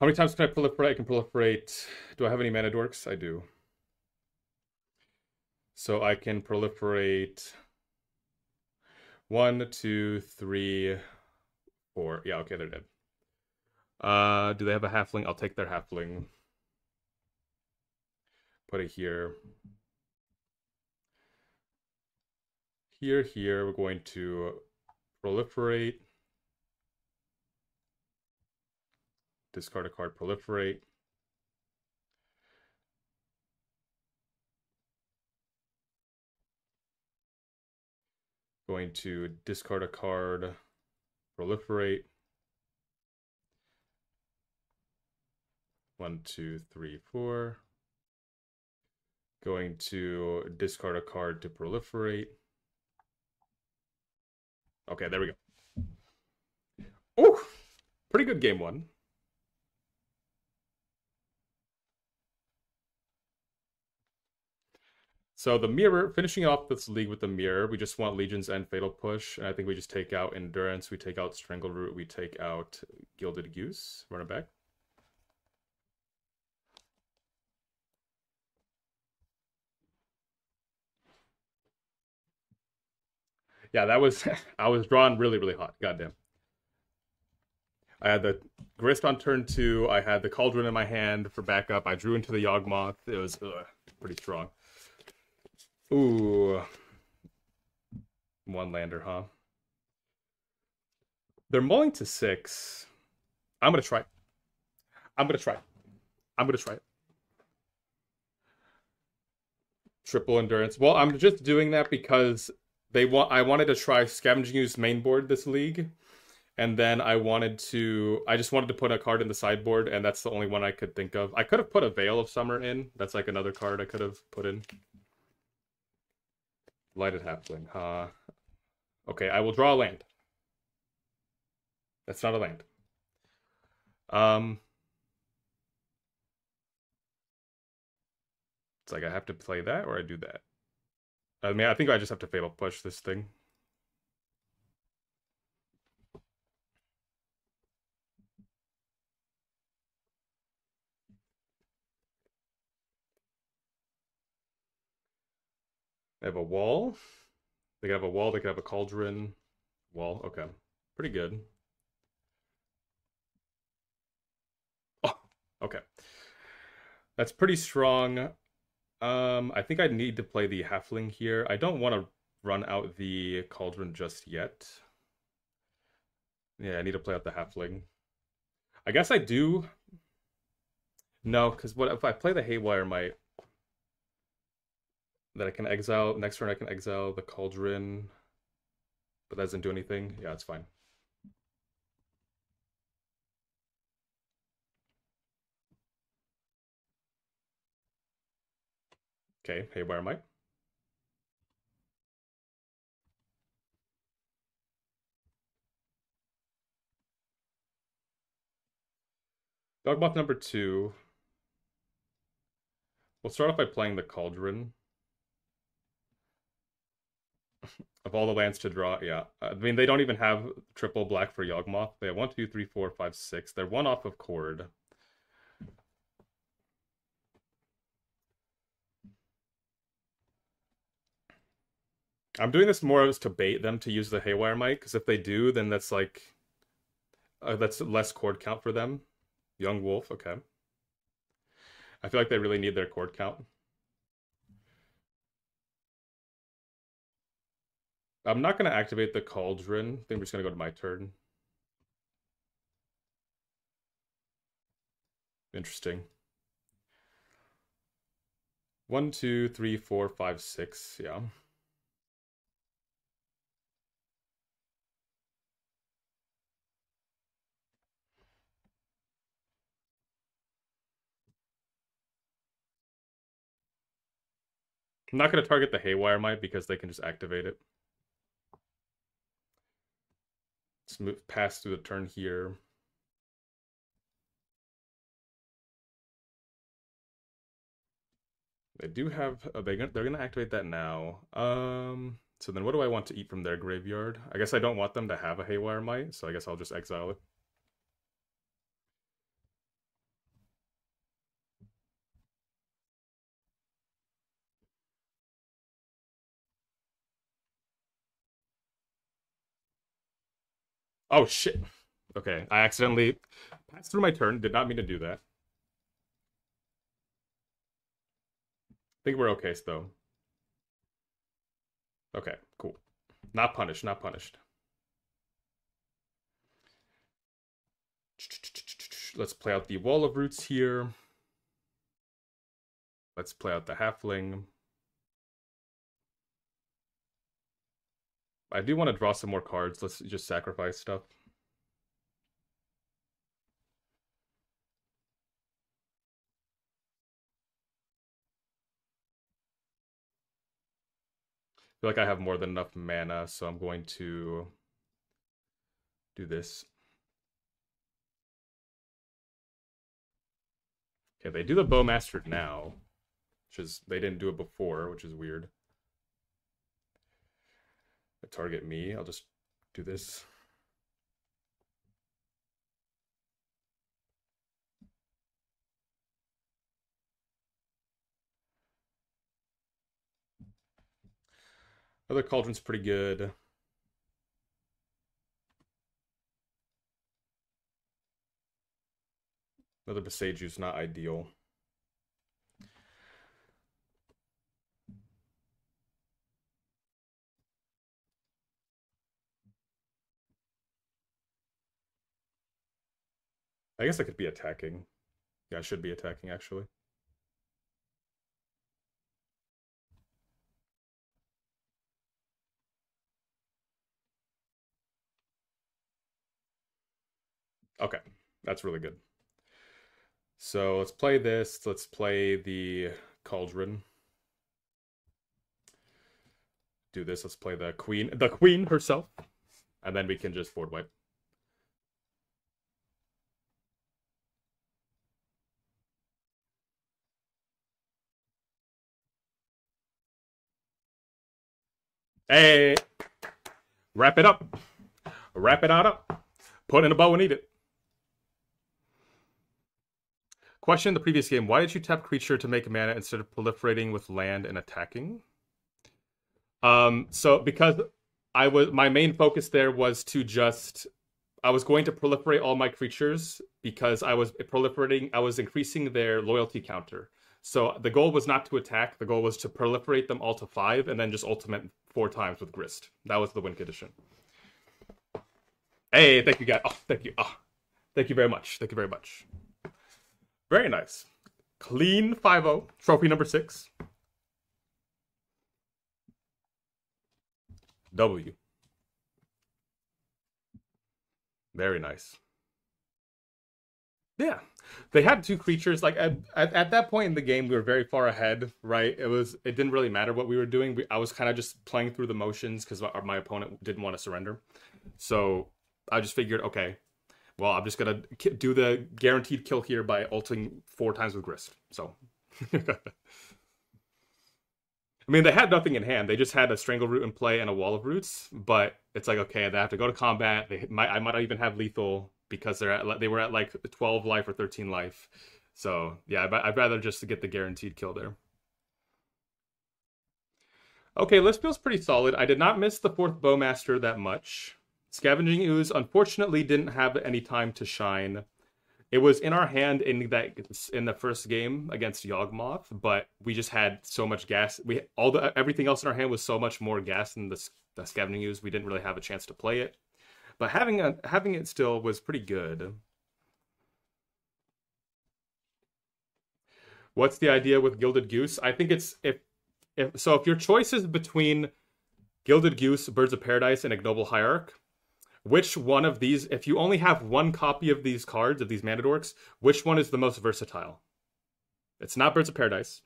How many times can I proliferate? I can proliferate... Do I have any mana dorks? I do. So I can proliferate... One, two, three, four. Yeah, okay, they're dead. Uh, do they have a halfling? I'll take their halfling. Put it here. Here, here, we're going to proliferate. Discard a card, proliferate. Going to discard a card, proliferate. One, two, three, four. Going to discard a card to proliferate. Okay, there we go. Oh, pretty good game one. So the mirror, finishing off this league with the mirror, we just want legions and fatal push, and I think we just take out endurance, we take out strangleroot, we take out gilded goose, run it back. Yeah, that was I was drawn really really hot. Goddamn. I had the grist on turn two. I had the cauldron in my hand for backup. I drew into the Yawgmoth. It was ugh, pretty strong. Ooh. One lander, huh? They're mulling to six. I'm gonna try. I'm gonna try. I'm gonna try. Triple endurance. Well, I'm just doing that because they want. I wanted to try scavenging ooze main board this league, and then I wanted to. I just wanted to put a card in the sideboard, and that's the only one I could think of. I could have put a Veil of Summer in. That's like another card I could have put in. Lighted halfling. Uh, okay, I will draw a land. That's not a land. Um, it's like I have to play that or I do that. I mean, I think I just have to fatal push this thing. They have a wall. They could have a wall. They could have a cauldron. Wall. Okay. Pretty good. Oh, okay. That's pretty strong. Um, I think I need to play the halfling here. I don't want to run out the cauldron just yet. Yeah, I need to play out the halfling. I guess I do. No, because what if I play the haywire mite then I can exile, next turn I can exile the Cauldron, but that doesn't do anything. Yeah, it's fine. Okay, hey, where am I? Dog number two. We'll start off by playing the Cauldron of all the lands to draw, yeah. I mean, they don't even have triple black for Yawgmoth. They have one, two, three, four, five, six. They're one off of Chord. I'm doing this more as to bait them to use the Haywire Mite, because if they do, then that's like... Uh, that's less chord count for them. Young Wolf, okay. I feel like they really need their chord count. I'm not going to activate the Cauldron. I think we're just going to go to my turn. Interesting. One, two, three, four, five, six. Yeah. I'm not going to target the Haywire Mite because they can just activate it. Let's move past through the turn here. They do have, a they, they're going to activate that now. Um, so then what do I want to eat from their graveyard? I guess I don't want them to have a Haywire Mite, so I guess I'll just exile it. Oh shit. Okay, I accidentally passed through my turn. Did not mean to do that. I think we're okay still. Okay, cool. Not punished, not punished. Let's play out the Wall of Roots here. Let's play out the Halfling. I do want to draw some more cards. Let's just sacrifice stuff. I feel like I have more than enough mana, so I'm going to do this. Okay, they do the Bowmaster now, which is, they didn't do it before, which is weird target me. I'll just do this. Other cauldron's pretty good. Another Boseiju's not ideal. I guess I could be attacking. Yeah, I should be attacking, actually. Okay, that's really good. So let's play this. Let's play the Cauldron. Do this. Let's play the Queen, the Queen herself. And then we can just board wipe. Hey, wrap it up. Wrap it out up. Put in a bow and eat it. Question in the previous game. Why did you tap creature to make mana instead of proliferating with land and attacking? Um, so because I was my main focus there was to just I was going to proliferate all my creatures because I was proliferating I was increasing their loyalty counter. So the goal was not to attack, the goal was to proliferate them all to five and then just ultimate four times with Grist. That was the win condition. Hey, thank you, guys. Oh, thank you. Oh, thank you very much. Thank you very much. Very nice. Clean 5-0. Trophy number six. W. Very nice. Yeah, they had two creatures. Like at, at, at, that point in the game, we were very far ahead, right? It was it didn't really matter what we were doing. We, I was kind of just playing through the motions because my, my opponent didn't want to surrender. So I just figured, okay, well, I'm just gonna do the guaranteed kill here by ulting four times with Grist. So, I mean, they had nothing in hand. They just had a Strangleroot in play and a Wall of Roots. But it's like, okay, they have to go to combat. They might, I might not even have lethal because they're at, they were at like 12 life or 13 life. So yeah, I'd rather just get the guaranteed kill there. Okay, list feels pretty solid. I did not miss the fourth Bowmaster that much. Scavenging Ooze unfortunately didn't have any time to shine. It was in our hand in that in the first game against Yawgmoth, but we just had so much gas. We all the everything else in our hand was so much more gas than the, the Scavenging Ooze. We didn't really have a chance to play it. But having a having it still was pretty good. What's the idea with Gilded Goose? I think it's if if so if your choice is between Gilded Goose, Birds of Paradise, and Ignoble Hierarch, which one of these, if you only have one copy of these cards, of these mana dorks, which one is the most versatile? It's not Birds of Paradise.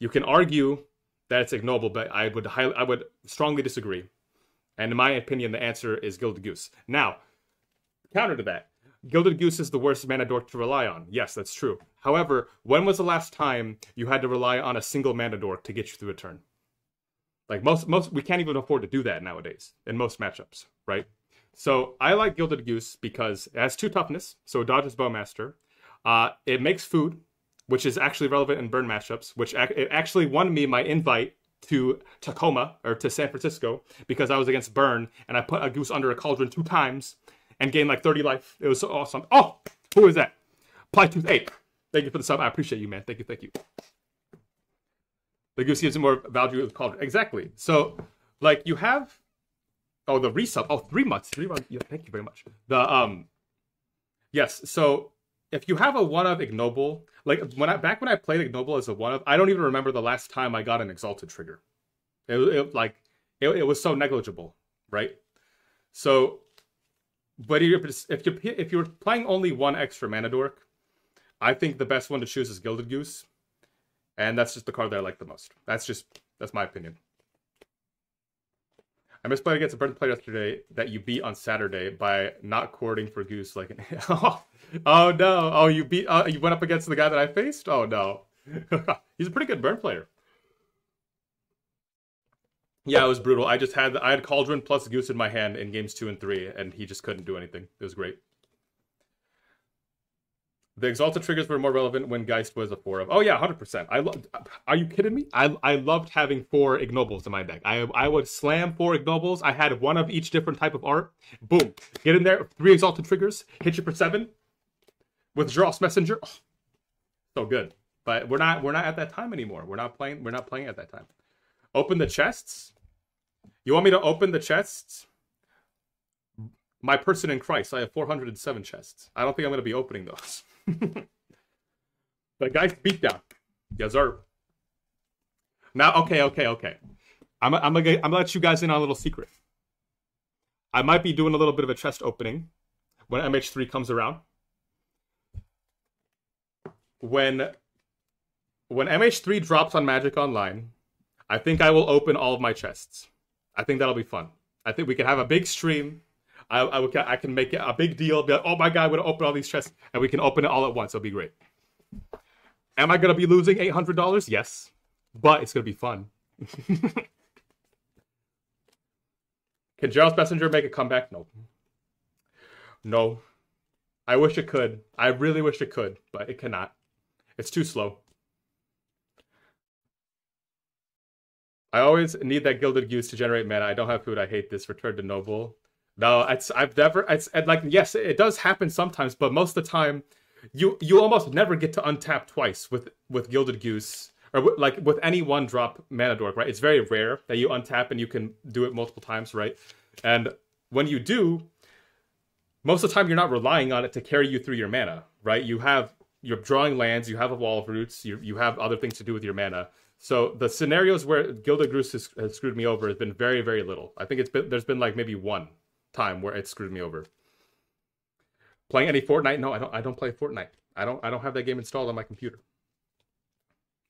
You can argue that it's ignoble, but I would highly, I would strongly disagree. And in my opinion, the answer is Gilded Goose. Now, counter to that, Gilded Goose is the worst mana dork to rely on. Yes, that's true. However, when was the last time you had to rely on a single mana dork to get you through a turn? Like most most we can't even afford to do that nowadays in most matchups, right? So I like Gilded Goose because it has two toughness, so it dodges Bowmaster. Uh, it makes food, which is actually relevant in burn matchups, which ac- it actually won me my invite to Tacoma or to San Francisco because I was against Burn and I put a goose under a cauldron two times and gained like 30 life. It was so awesome. Oh, who is that? Plytooth 8. Thank you for the sub. I appreciate you, man. Thank you, thank you. The goose gives more value the cauldron. Exactly. So, like, you have oh the resub. Oh, three months. Three months. Yeah, thank you very much. The um, yes. So if you have a one of ignoble, like when I back when I played ignoble as a one of, I don't even remember the last time I got an exalted trigger. It, it like it, it was so negligible, right? So, but if if you're if you're playing only one extra mana dork, I think the best one to choose is Gilded Goose and that's just the card that I like the most. That's just that's my opinion. I misplayed against a person player yesterday that you beat on Saturday by not chording for Goose. Like, oh, oh no, oh you beat, uh, you went up against the guy that I faced. Oh no, he's a pretty good burn player. Yeah, it was brutal. I just had I had Cauldron plus Goose in my hand in games two and three, and he just couldn't do anything. It was great. The exalted triggers were more relevant when Geist was a four of. Oh yeah, hundred percent. I love. Are you kidding me? I I loved having four ignobles in my deck. I I would slam four ignobles. I had one of each different type of art. Boom, get in there. Three exalted triggers. Hit you for seven. With Dross Messenger. Oh, so good. But we're not we're not at that time anymore. We're not playing. We're not playing at that time. Open the chests. You want me to open the chests? My person in Christ. I have 407 chests. I don't think I'm going to be opening those. the guy's beat down. Yes, sir. Now, okay, okay, okay. I'm, I'm, gonna, I'm gonna let you guys in on a little secret. I might be doing a little bit of a chest opening when MH3 comes around. When when MH3 drops on Magic Online, I think I will open all of my chests. I think that'll be fun. I think we can have a big stream I, I, I can make it a big deal. Be like, oh my god, I'm gonna open all these chests, and we can open it all at once. It'll be great. Am I gonna be losing eight hundred dollars? Yes, but it's gonna be fun. can Geralf's Messenger make a comeback? No. No. I wish it could. I really wish it could, but it cannot. It's too slow. I always need that gilded goose to generate mana. I don't have food. I hate this. Return to Noble. No, it's I've never it's like yes, it does happen sometimes, but most of the time, you you almost never get to untap twice with with Gilded Goose or w- like with any one drop mana dork, right? It's very rare that you untap and you can do it multiple times, right? And when you do, most of the time you're not relying on it to carry you through your mana, right? You have you're drawing lands, you have a wall of roots, you you have other things to do with your mana. So the scenarios where Gilded Goose has, has screwed me over has been very very little. I think it's been there's been like maybe one time where it screwed me over. Playing any Fortnite? No, I don't. I don't play Fortnite. I don't. I don't have that game installed on my computer.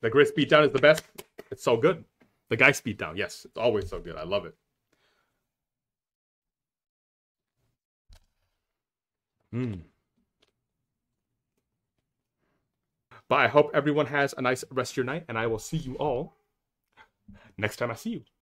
The Grist Beatdown is the best. It's so good. The Geist Beatdown, yes, it's always so good. I love it. Hmm. But I hope everyone has a nice rest of your night, and I will see you all next time I see you.